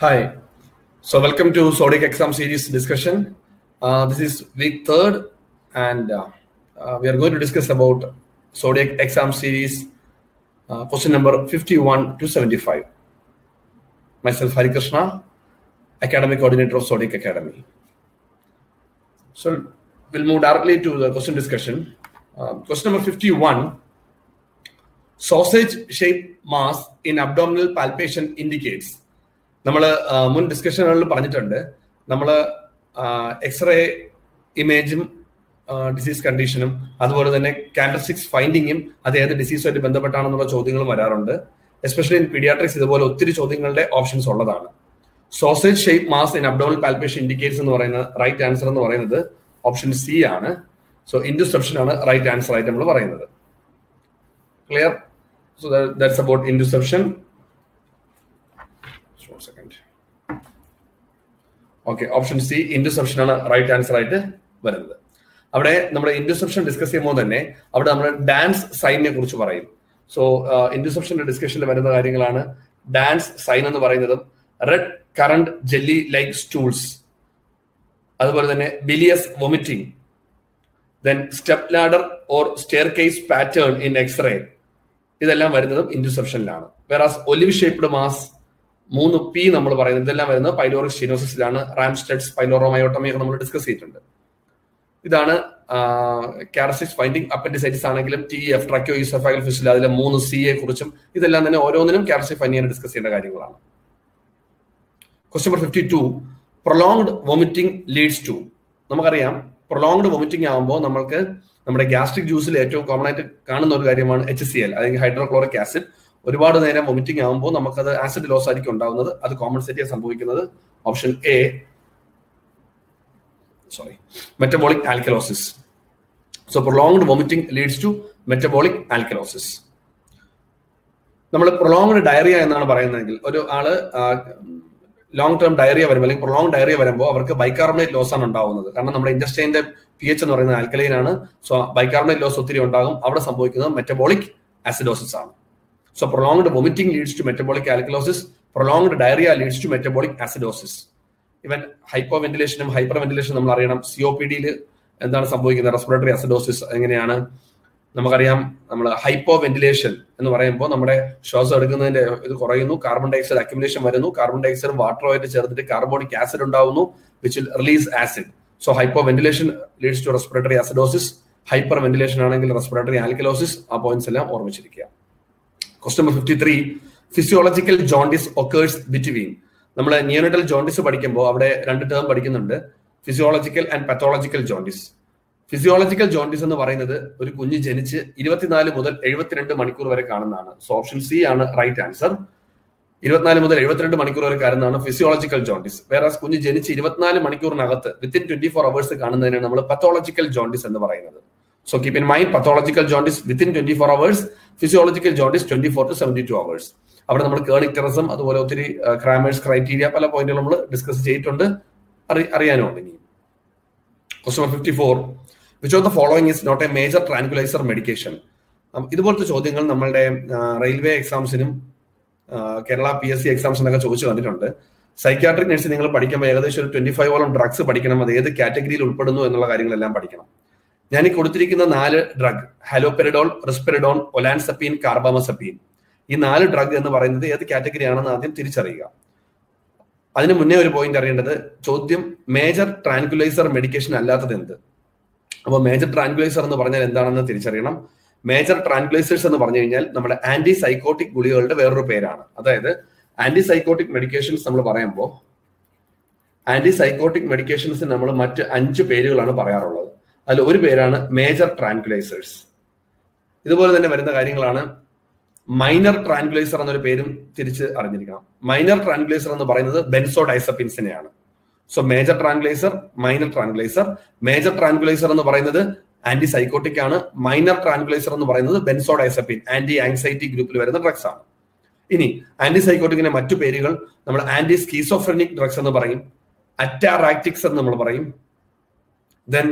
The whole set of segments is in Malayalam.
Hi. So welcome to Zodiac exam series discussion. Uh, this is week third, and uh, uh, we are going to discuss about Zodiac exam series uh, question number 51 to 75. Myself, Hari Krishna, academic coordinator of Zodiac Academy. So we'll move directly to the question discussion. Uh, question number 51 sausage shaped mass in abdominal palpation indicates നമ്മൾ മുൻ ഡിസ്കഷനുകളിൽ പറഞ്ഞിട്ടുണ്ട്. നമ്മൾ എക്സ്റേ ഇമേജും ഡിസീസ് കണ്ടീഷനും അതുപോലെ തന്നെ കാൻഡർസിക്സ് ഫൈൻഡിങ്ങും അത് ഏത് ഡിസീസുമായിട്ട് ബന്ധപ്പെട്ടാണെന്നുള്ള ചോദ്യങ്ങളും വരാറുണ്ട്. എസ്പെഷ്യലി ഇൻ പീഡിയാട്രിക്സ് ഇതുപോലെ ഒത്തിരി ചോദ്യങ്ങളുടെ ഓപ്ഷൻസ് ഉള്ളതാണ്. Sausage shape mass in abdominal palpation indicates എന്ന് പറയുന്ന റൈറ്റ് ആൻസർ എന്ന് പറയുന്നത് ഓപ്ഷൻ സി ആണ്. സോ ഇൻഡുസെപ്ഷൻ ആണ് റൈറ്റ് ആൻസർ ആയിട്ട് നമ്മൾ പറയുന്നത്. Clear so that's about intussusception second okay option C interception ആണ് റൈറ്റ് ആൻസർ ആയിട്ട് വരുന്നത്. അവിടെ നമ്മുടെ ഇന്റർസെപ്ഷൻ ഡിസ്കസ് ചെയ്യുമ്പോൾ തന്നെ അവിടെ നമ്മൾ ഡാൻസ് സൈനിനെ കുറിച്ച് പറയും. സോ ഇന്റർസെപ്ഷന്റെ ഡിസ്കഷനിൽ വരുന്ന കാര്യങ്ങളാണ് ഡാൻസ് സൈൻ എന്ന് പറയുന്നതും red currant jelly like stools അതുപോലെ തന്നെ bilious vomiting then step ladder or stair case pattern in X-ray ഇതെല്ലാം വരുന്നതും ഇന്റർസെപ്ഷനിലാണ് വേറെ ഒലിവ് ഷേപ്ഡ് മാസ് മൂന്ന് പി നമ്മൾ പറയുന്നത് ഇതെല്ലാം വരുന്നത് പൈലോറിക് സ്റ്റീനോസിസിലാണ്. റാംസ്റ്റെഡ്സ് പൈലോറോമയോട്ടമി ഒക്കെ നമ്മൾ ഡിസ്കസ് ചെയ്തിട്ടുണ്ട്. ഇതാണ് കാരസിസ് ഫൈൻഡിങ് അപ്പൻഡിസൈറ്റിസ് ആണെങ്കിലും ടി എഫ് ട്രക്കോ യുസഫാഗൽ ഫിഷിൽ അതിലെ മൂന്ന് സി എ കുറിച്ചും ഇതെല്ലാം തന്നെ ഓരോന്നിനും കാരസിക് ഫൈൻഡിങ്ങിനെ ഡിസ്കസ് ചെയ്യേണ്ട കാര്യങ്ങളാണ്. Question number fifty two prolonged vomiting leads to നമുക്കറിയാം പ്രൊലോങ്ഡ് വോമിറ്റിംഗ് ആകുമ്പോൾ നമ്മൾക്ക് നമ്മുടെ ഗ്യാസ്ട്രിക് ജ്യൂസിൽ ഏറ്റവും കോമൺ ആയിട്ട് കാണുന്ന ഒരു കാര്യമാണ് എച്ച് സി എൽ അല്ലെങ്കിൽ ഹൈഡ്രോക്ലോറിക് ആസിഡ് ഒരുപാട് നേരം വൊമിറ്റിംഗ് ആകുമ്പോൾ നമുക്കത് ആസിഡ് ലോസ് ആയിരിക്കും ഉണ്ടാകുന്നത് അത് കോമ്പൻസേറ്റ് സംഭവിക്കുന്നത്. Option A sorry metabolic alkalosis so prolonged vomiting leads to metabolic alkalosis നമ്മൾ പ്രൊലോങ്ഡ് ഡയറിയ എന്നാണ് പറയുന്നതെങ്കിൽ ഒരു ആൾ ലോങ് ടേം ഡയറിയ വരുമ്പോൾ അല്ലെങ്കിൽ പ്രൊലോങ് ഡയറിയ വരുമ്പോൾ അവർക്ക് ബൈകാർബണേറ്റ് ലോസ് ആണ് ഉണ്ടാവുന്നത്. കാരണം നമ്മുടെ ഇൻഡസ്ട്രീന്റെ പി എച്ച് എന്ന് പറയുന്നത് ആൽക്കലൈൻ ആണ്. സോ ബൈകാർബണേറ്റ് ലോസ് ഒത്തിരി ഉണ്ടാകും. അവിടെ സംഭവിക്കുന്നത് മെറ്റബോളിക് ആസിഡോസിസ് ആണ്. So prolonged vomiting leads to metabolic alkalosis. Prolonged diarrhea leads to metabolic acidosis. ഇവൻ ഹൈപ്പോ വെന്റിലേഷനും ഹൈപ്പർ വെന്റിലേഷനും നമ്മൾ അറിയണം സി ഒ പി ഡിയിൽ എന്താണ് സംഭവിക്കുന്നത് റെസ്പിറേറ്ററി അസിഡോസിസ് എങ്ങനെയാണ് നമുക്കറിയാം നമ്മൾ ഹൈപ്പോ വെന്റിലേഷൻ എന്ന് പറയുമ്പോൾ നമ്മുടെ ശ്വാസം എടുക്കുന്നതിന്റെ ഇത് കുറയുന്നു കാർബൺ ഡയോക്സൈഡ് അക്യുമുലേഷൻ വരുന്നു കാർബൺ ഡയോക്സൈഡും വാട്ടറുമായിട്ട് ചേർത്തിട്ട് കാർബോണിക് ആസിഡ് ഉണ്ടാവുന്നു which will release acid so hypoventilation leads to respiratory acidosis hyperventilation ആണെങ്കിൽ റെസ്പിറേറ്ററി ആൽക്കലോസിസ് ആ പോയിന്റ്സ് എല്ലാം ഓർമ്മിച്ചിരിക്കുക question number fifty three physiological jaundice occurs between നമ്മൾ നിയോണിറ്റൽ ജോണ്ടിസ് പഠിക്കുമ്പോൾ അവിടെ രണ്ട് ടേം പഠിക്കുന്നുണ്ട്. Physiological and pathological jaundice physiological jaundice എന്ന് പറയുന്നത് ഒരു കുഞ്ഞ് ജനിച്ച് ഇരുപത്തിനാല് മുതൽ എഴുപത്തിരണ്ട് മണിക്കൂർ വരെ കാണുന്നതാണ്. സോ ഓപ്ഷൻ സി ആണ് റൈറ്റ് ആൻസർ ഇരുപത്തിനാല് മുതൽ എഴുപത്തിരണ്ട് മണിക്കൂർ വരെ കാണുന്നതാണ് ഫിസിയോളജിക്കൽ ജോണ്ടിസ് വേറെ കുഞ്ഞ് ജനിച്ച് ഇരുപത്തിനാല് മണിക്കൂറിനകത്ത് വിത്തിൻ ട്വന്റി ഫോർ അവേഴ്സ് കാണുന്നതിനാണ് നമ്മൾ പത്തോളജിക്കൽ ജോണ്ടിസ് എന്ന് പറയുന്നത്. So keep in mind pathological jaundice within 24 hours, physiological jaundice 24 to 72 hours. അവിടെ നമ്മൾ കേണിക്ടറിസം അതുപോലെ ഒത്തിരി ക്രാമേഴ്സ് ക്രൈറ്റീരിയ പല പോയിന്റുകൾ നമ്മൾ ഡിസ്കസ് ചെയ്തിട്ടുണ്ട്. അറിയാനുണ്ട് ഇനി. Question fifty four which of the following is not a major tranquilliser medication ഇതുപോലത്തെ ചോദ്യങ്ങൾ നമ്മളുടെ റെയിൽവേ എക്സാംസിനും കേരള പി എസ് സി എക്സാംസിനൊക്കെ ചോദിച്ചു കണ്ടിട്ടുണ്ട് സൈക്യാട്രിക് നഴ്സിംഗ് നിങ്ങൾ പഠിക്കുമ്പോൾ ഏകദേശം ഒരു ട്വന്റി ഫൈവോളം ഡ്രഗ്സ് പഠിക്കണം. അത് ഏത് കാറ്റഗറിയിൽ ഉൾപ്പെടുന്നു എന്നുള്ള കാര്യങ്ങളെല്ലാം പഠിക്കണം. ഞാൻ ഈ കൊടുത്തിരിക്കുന്ന നാല് ഡ്രഗ് ഹാലോപെരിഡോൾ റിസ്പെരിഡോൺ ഒലാൻസപ്പീൻ കാർബാമസപ്പീൻ ഈ നാല് ഡ്രഗ് എന്ന് പറയുന്നത് ഏത് കാറ്റഗറി ആണെന്ന് ആദ്യം തിരിച്ചറിയുക. അതിന് മുന്നേ ഒരു പോയിന്റ് അറിയേണ്ടത് ചോദ്യം മേജർ ട്രാൻകുലൈസർ മെഡിക്കേഷൻ അല്ലാത്തത് എന്ത്? അപ്പോൾ മേജർ ട്രാൻകുലൈസർ എന്ന് പറഞ്ഞാൽ എന്താണെന്ന് തിരിച്ചറിയണം. മേജർ ട്രാൻകുലൈസേഴ്സ് എന്ന് പറഞ്ഞു കഴിഞ്ഞാൽ നമ്മുടെ ആന്റി സൈക്കോട്ടിക് ഗുളികളുടെ വേറൊരു പേരാണ്. അതായത് ആന്റി സൈക്കോട്ടിക് മെഡിക്കേഷൻസ് നമ്മൾ പറയുമ്പോൾ ആന്റി സൈക്കോട്ടിക് മെഡിക്കേഷൻസ് നമ്മൾ മറ്റ് അഞ്ച് പേരുകളാണ് പറയാറുള്ളത്. അതിൽ ഒരു പേരാണ് മേജർ ട്രാൻകുലൈസേഴ്സ് ഇതുപോലെ തന്നെ വരുന്ന കാര്യങ്ങളാണ് മൈനർ ട്രാൻകുലൈസർ എന്നൊരു പേരും തിരിച്ച് അറിഞ്ഞിരിക്കണം. മൈനർ ട്രാൻകുലൈസർ എന്ന് പറയുന്നത് benzo ഡൈസപ്പിൻസിനെയാണ് so major tranquilizer minor tranquilizer major tranquilizer എന്ന് പറയുന്നത് ആന്റി സൈക്കോട്ടിക് ആണ്. മൈനർ ട്രാൻകുലൈസർ എന്ന് പറയുന്നത് ബെൻസോ ഡൈസപ്പിൻ ആന്റി ആങ്സൈറ്റി ഗ്രൂപ്പിൽ വരുന്ന ഡ്രഗ്സ് ആണ്. ഇനി ആന്റി സൈക്കോട്ടിക്കിന്റെ മറ്റു പേരുകൾ നമ്മൾ ആന്റി സ്കീസോഫ്രനിക് ഡ്രഗ്സ് എന്ന് പറയും. അറ്റാറാക്റ്റിക്സ് എന്ന് നമ്മൾ പറയും. ദെൻ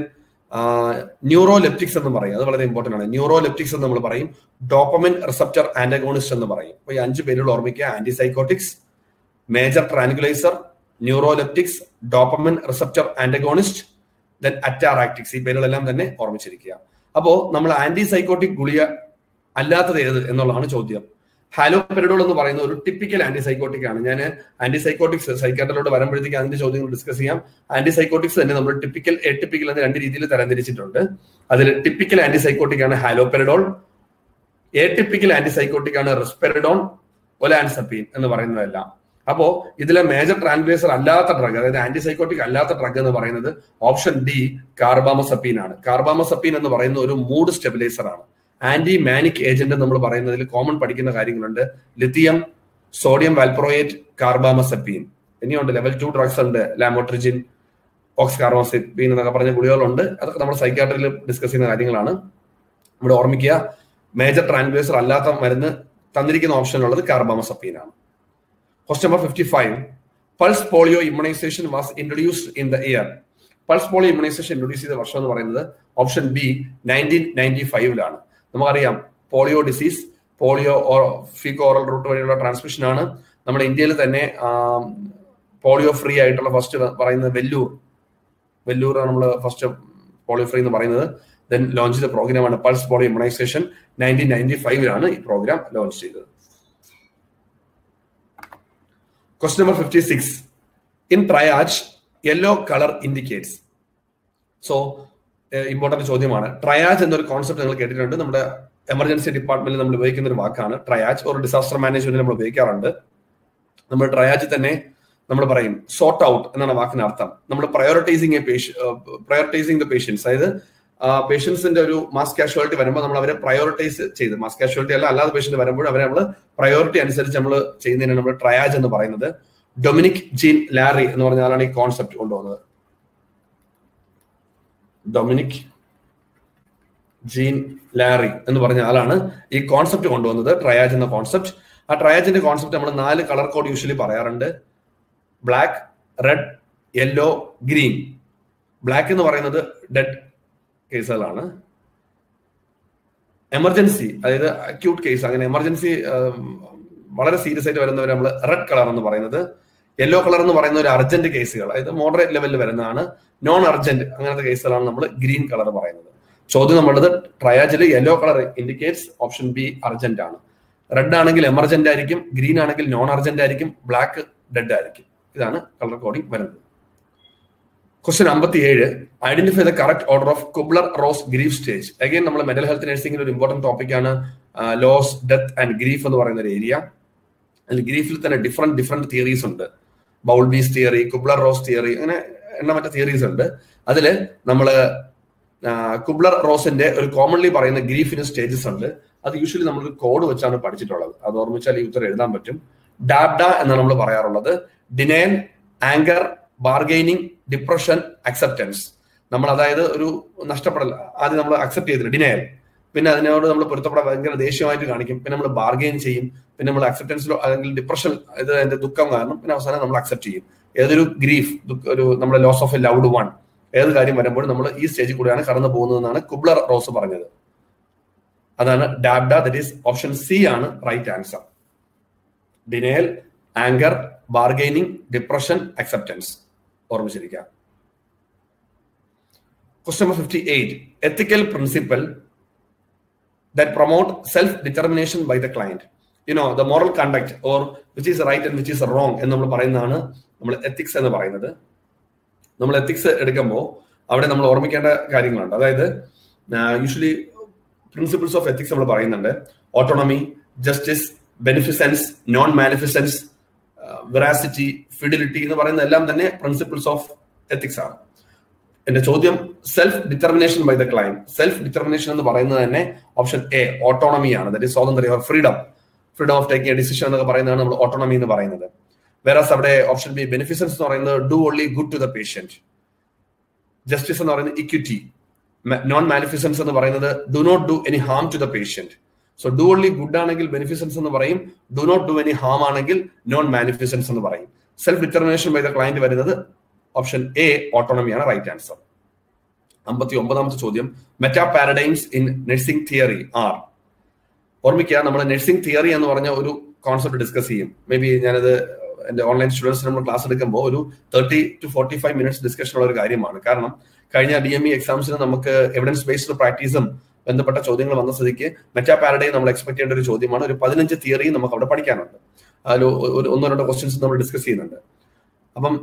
ന്യൂറോലെപ്റ്റിക്സ് എന്ന് പറയും. അത് വളരെ ഇമ്പോർട്ടന്റ് ആണ്. ന്യൂറോലെപ്റ്റിക്സ് എന്ന് നമ്മൾ പറയും. ഡോപ്പമിൻ റിസപ്റ്റർ ആന്റഗോണിസ്റ്റ് എന്ന് പറയും. അപ്പൊ ഈ അഞ്ച് പേരുകൾ ഓർമ്മിക്കുക antipsychotics major tranquilliser neuroleptics dopamine receptor antagonist then ataractics ഈ പേരുകളെല്ലാം തന്നെ ഓർമ്മിച്ചിരിക്കുക. അപ്പോൾ നമ്മൾ ആന്റിസൈക്കോട്ടിക് ഗുളിക അല്ലാത്തത് ഏത് എന്നുള്ളതാണ് ചോദ്യം. ഹാലോപെരിഡോൾ എന്ന് പറയുന്ന ഒരു ടിപ്പിക്കൽ ആന്റി സൈക്കോട്ടിക് ആണ്. ഞാൻ ആന്റി സൈക്കോട്ടിക്സ് സൈക്കാട്രിലോട്ട് വരുമ്പോഴത്തേക്ക് അതിന്റെ ചോദ്യങ്ങൾ ഡിസ്കസ് ചെയ്യാം. ആന്റി സൈക്കോട്ടിക്സ് തന്നെ നമ്മൾ ടിപ്പിക്കൽ എ ടിപ്പിക്കൽ എന്ന് രണ്ട് രീതിയിൽ തരംതിരിച്ചിട്ടുണ്ട്. അതിൽ ടിപ്പിക്കൽ ആന്റി സൈക്കോട്ടിക് ആണ് haloperidol atypical antipsychotic ആണ് റെസ്പെരഡോൺ ഒലാൻസപ്പീൻ എന്ന് പറയുന്നതെല്ലാം. അപ്പോ ഇതിലെ മേജർ ട്രാൻസ്ലേസർ അല്ലാത്ത ഡ്രഗ് അതായത് ആന്റി സൈക്കോട്ടിക് അല്ലാത്ത ഡ്രഗ് എന്ന് പറയുന്നത് ഓപ്ഷൻ ഡി കാർബാമസപ്പീൻ ആണ്. കാർബാമസപ്പീൻ എന്ന് പറയുന്ന ഒരു മൂഡ് സ്റ്റെബിലൈസർ ആണ്. ആന്റി മാനിക് ഏജന്റ് നമ്മൾ പറയുന്നതിൽ കോമൺ പഠിക്കുന്ന കാര്യങ്ങളുണ്ട്. ലിത്തിയം സോഡിയം വാൽപ്രോയേറ്റ് കാർബാമസെപ്പീൻ ഇനിയുണ്ട് ലെവൽ ടു ഡ്രഗ്സ് ഉണ്ട്. ലാമോട്രിജിൻ ഓക്സ് കാർബോസപ്പീൻ എന്നൊക്കെ പറഞ്ഞ ഗുളികകളുണ്ട്. അതൊക്കെ നമ്മൾ സൈക്കാട്രിയിൽ ഡിസ്കസ് ചെയ്യുന്ന കാര്യങ്ങളാണ്. ഇവിടെ ഓർമ്മിക്കുക മേജർ ട്രാൻസ്ലേസർ അല്ലാത്ത മരുന്ന് തന്നിരിക്കുന്ന ഓപ്ഷനുള്ളത് കാർബാമസപ്പീൻ ആണ്. Question number fifty five pulse polio immunization was introduced in the year pulse polio immunization introduce ചെയ്ത വർഷം എന്ന് പറയുന്നത് ഓപ്ഷൻ ബി നയന്റീൻ നയന്റി ഫൈവിലാണ് നമുക്കറിയാം polio disease polio faeco oral route വഴിയുള്ള ട്രാൻസ്മിഷൻ ആണ്. നമ്മുടെ ഇന്ത്യയിൽ തന്നെ പോളിയോ ഫ്രീ ആയിട്ടുള്ള ഫസ്റ്റ് പറയുന്നത് വെല്ലൂർ. വെല്ലൂർ നമ്മൾ ഫസ്റ്റ് പോളിയോ ഫ്രീ എന്ന് പറയുന്നത്. ദെൻ ലോഞ്ച് ചെയ്ത പ്രോഗ്രാമാണ് pulse polio immunisation nineteen ninety ഫൈവിലാണ് ഈ പ്രോഗ്രാം ലോഞ്ച് ചെയ്തത്. Question number fifty six in triage yellow colour indicates so important ചോദ്യമാണ്. ട്രയാജ് എന്നൊരു കോൺസെപ്റ്റ് നിങ്ങൾ കേട്ടിട്ടുണ്ട്. നമ്മുടെ എമർജൻസി ഡിപ്പാർട്ട്മെന്റിൽ നമ്മൾ ഉപയോഗിക്കുന്ന ഒരു വാക്കാണ്. ട്രയാജ് ഒരു ഡിസാസ്റ്റർ മാനേജ്മെന്റിൽ നമ്മൾ ഉപയോഗിക്കാറുണ്ട്. നമ്മൾ ട്രയാജ് തന്നെ നമ്മൾ പറയും സോർട്ട് ഔട്ട് എന്നാണ് വാക്കിന് അർത്ഥം. നമ്മൾ prioritising a prioritising the patients അതായത് പേഷ്യൻസിന്റെ ഒരു മാസ് കാഷ്വാലിറ്റി വരുമ്പോൾ നമ്മൾ അവരെ പ്രയോറിറ്റൈസ് ചെയ്ത്. മാസ് കാഷ്വാലിറ്റി അല്ല അല്ലാതെ പേഷ്യന്റ് വരുമ്പോൾ അവരെ നമ്മൾ പ്രയോറിറ്റി അനുസരിച്ച് നമ്മൾ ചെയ്യുന്നതിനാണ് നമ്മൾ ട്രയാജ് എന്ന് പറയുന്നത്. ഡൊമിനിക് ജീൻ ലാറി എന്ന് പറഞ്ഞ ആളാണ് ഈ കോൺസെപ്റ്റ് കൊണ്ടുവന്നത്. ഡൊമിനിക് ജീൻ ലാറി എന്ന് പറഞ്ഞ ആളാണ് ഈ കോൺസെപ്റ്റ് കൊണ്ടുവന്നത് ട്രയാജ് എന്ന കോൺസെപ്റ്റ് ആ ട്രയാജിന്റെ കോൺസെപ്റ്റ് നമ്മൾ നാല് കളർ കോഡ് യൂഷ്വലി പറയാറുണ്ട്. Black red yellow green black എന്ന് പറയുന്നത് ഡെഡ് കേസുകളാണ് എമർജൻസി അതായത് അക്യൂട്ട് കേസ് അങ്ങനെ എമർജൻസി വളരെ സീരിയസ് ആയിട്ട് വരുന്നവരെ നമ്മൾ റെഡ് കളർ എന്ന് പറയുന്നത്. യെല്ലോ കളർ എന്ന് പറയുന്ന ഒരു അർജന്റ് കേസുകൾ അതായത് മോഡറേറ്റ് ലെവലിൽ വരുന്നതാണ് നോൺ അർജന്റ് അങ്ങനത്തെ കേസുകളാണ് നമ്മൾ ഗ്രീൻ കളർ പറയുന്നത്. ചോദ്യം നമ്മളത് ട്രയാജിൽ yellow colour indicates option B urgent ആണ്. റെഡ് ആണെങ്കിൽ എമർജന്റ് ആയിരിക്കും ഗ്രീൻ ആണെങ്കിൽ നോൺ അർജന്റ് ആയിരിക്കും ബ്ലാക്ക് ഡെഡ് ആയിരിക്കും. ഇതാണ് കളർ കോഡിംഗ് വരുന്നത്. ക്വസ്റ്റ്യൻ അമ്പത്തി ഏഴ് identify the correct order of Kubler Ross grief stage again നമ്മൾ മെന്റൽ ഹെൽത്ത് നഴ്സിംഗിൽ ഒരു ഇമ്പോർട്ടന്റ് ടോപ്പിക്കാണ് ലോസ് ഡെത്ത് ആൻഡ് ഗ്രീഫ് എന്ന് പറയുന്ന ഒരു ഏരിയ അതിൽ ഗ്രീഫിൽ തന്നെ ഡിഫറെന്റ് ഡിഫറെന്റ് തിയറീസ് ഉണ്ട്. Bowlby theory Kubler Ross theory അങ്ങനെ എണ്ണമറ്റ തിയറീസ് ഉണ്ട്. അതിൽ നമ്മൾ കുബ്ലർ റോസിന്റെ ഒരു കോമൺലി പറയുന്ന ഗ്രീഫിന് സ്റ്റേജസ് ഉണ്ട്. അത് യൂഷ്വലി നമ്മൾ കോഡ് വെച്ചാണ് പഠിച്ചിട്ടുള്ളത്. അത് ഓർമ്മിച്ചാൽ ഈ ഉത്തരം എഴുതാൻ പറ്റും. ഡാബ്ഡ എന്നാണ് നമ്മൾ പറയാറുള്ളത്. Denial anger bargaining depression acceptance നമ്മൾ അതായത് ഒരു നഷ്ടപ്പെടൽ ആദ്യം നമ്മൾ അക്സെപ്റ്റ് ചെയ്തില്ല ഡിനയൽ പിന്നെ അതിനോട് നമ്മൾ പൊരുത്തപ്പെടാൻ ഭയങ്കര ദേഷ്യമായിട്ട് കാണിക്കും. പിന്നെ നമ്മൾ ബാർഗെയിൻ ചെയ്യും. പിന്നെ നമ്മൾ അക്സെപ്റ്റൻസിലോ അല്ലെങ്കിൽ ഡിപ്രഷൻ ഇത് അതിന്റെ ദുഃഖം കാരണം പിന്നെ അവസാനം നമ്മൾ അക്സെപ്റ്റ് ചെയ്യും. ഏതൊരു ഗ്രീഫ് ഒരു നമ്മുടെ loss of a loved one ഏത് കാര്യം വരുമ്പോൾ നമ്മൾ ഈ സ്റ്റേജിൽ കൂടെയാണ് കടന്നു പോകുന്നതെന്നാണ് കുബ്ലർ റോസ് പറഞ്ഞത്. അതാണ് DABDA that is option C ആണ് right answer denial anger bargaining depression acceptance ഓർമ്മിച്ചിരിക്കുക. Question number fifty eight ethical principle that promote self-determination by the client. You know, the moral conduct or which is right and which is wrong എന്ന് നമ്മൾ പറയുന്നതാണ് നമ്മൾ എത്തിക്സ് എന്ന് പറയുന്നത്. നമ്മൾ എത്തിക്സ് എടുക്കുമ്പോൾ അവിടെ നമ്മൾ ഓർമ്മിക്കേണ്ട കാര്യങ്ങളുണ്ട്. അതായത് യൂഷ്വലി പ്രിൻസിപ്പിൾസ് ഓഫ് എത്തിക്സ് നമ്മൾ പറയുന്നുണ്ട്. Autonomy justice beneficence non maleficence veracity fidelity എന്ന് പറയുന്ന എല്ലാം തന്നെ പ്രിൻസിപ്പിൾസ് ഓഫ് എത്തിക്സ് ആണ്. എന്റെ ചോദ്യം self determination by the client self determination എന്ന് പറയുന്നത് തന്നെ ഓപ്ഷൻ എ ഓട്ടോണമി ആണ്. ദറ്റ് സ്വാതന്ത്ര്യം or freedom freedom of taking a decision എന്നൊക്കെ പറയുന്നതാണ് നമ്മൾ ഓട്ടോണമി എന്ന് പറയുന്നത്. വേറെ അവിടെ ഓപ്ഷൻ ബി ബെനിഫിഷ്യൻസ് എന്ന് പറയുന്നത് do only good to the patient justice എന്ന് പറയുന്നത് ഇക്വിറ്റി നോൺ മാനിഫിസൻസ് എന്ന് പറയുന്നത് do not do any harm to the patient so do only good ആണെങ്കിൽ ബെനിഫിസൻസ് എന്ന് പറയും. Do not do any harm ആണെങ്കിൽ നോൺ മാനിഫിസൻസ് എന്ന് പറയും. Self determination by the client വരുന്നത് ഓപ്ഷൻ എ ഓട്ടോണമിയാണ് റൈറ്റ് ആൻസർ അമ്പത്തി ഒമ്പതാമത്തെ ചോദ്യം. Meta paradigms in nursing theory are ഓർമ്മിക്കുക നമ്മൾ നഴ്സിംഗ് തിയറി എന്ന് പറഞ്ഞ ഒരു കോൺസെപ്റ്റ് ഡിസ്കസ് ചെയ്യും. മേ ബി ഞാനത് എന്റെ ഓൺലൈൻ സ്റ്റുഡൻസ് നമ്മൾ ക്ലാസ് എടുക്കുമ്പോൾ ഒരു thirty to forty five minutes discussion ഉള്ള ഒരു കാര്യമാണ്. കാരണം കഴിഞ്ഞ ഡി എം ഇ എക്സാംസിന് നമുക്ക് എവിഡൻസ് ബേസ്ഡ് പ്രാക്ടീസും ബന്ധപ്പെട്ട ചോദ്യങ്ങൾ വന്ന സ്ഥിതിക്ക് മെറ്റാ പാരഡൈം നമ്മൾ എക്സ്പെക്ട് ചെയ്യേണ്ട ഒരു ചോദ്യമാണ്. ഒരു പതിനഞ്ച് തിയറിയും നമുക്ക് അവിടെ പഠിക്കാനുണ്ട്. അതിൽ ഒരു ഒന്നോ രണ്ടോ ക്വസ്റ്റ്യൻസ് നമ്മൾ ഡിസ്കസ് ചെയ്യുന്നുണ്ട്. അപ്പം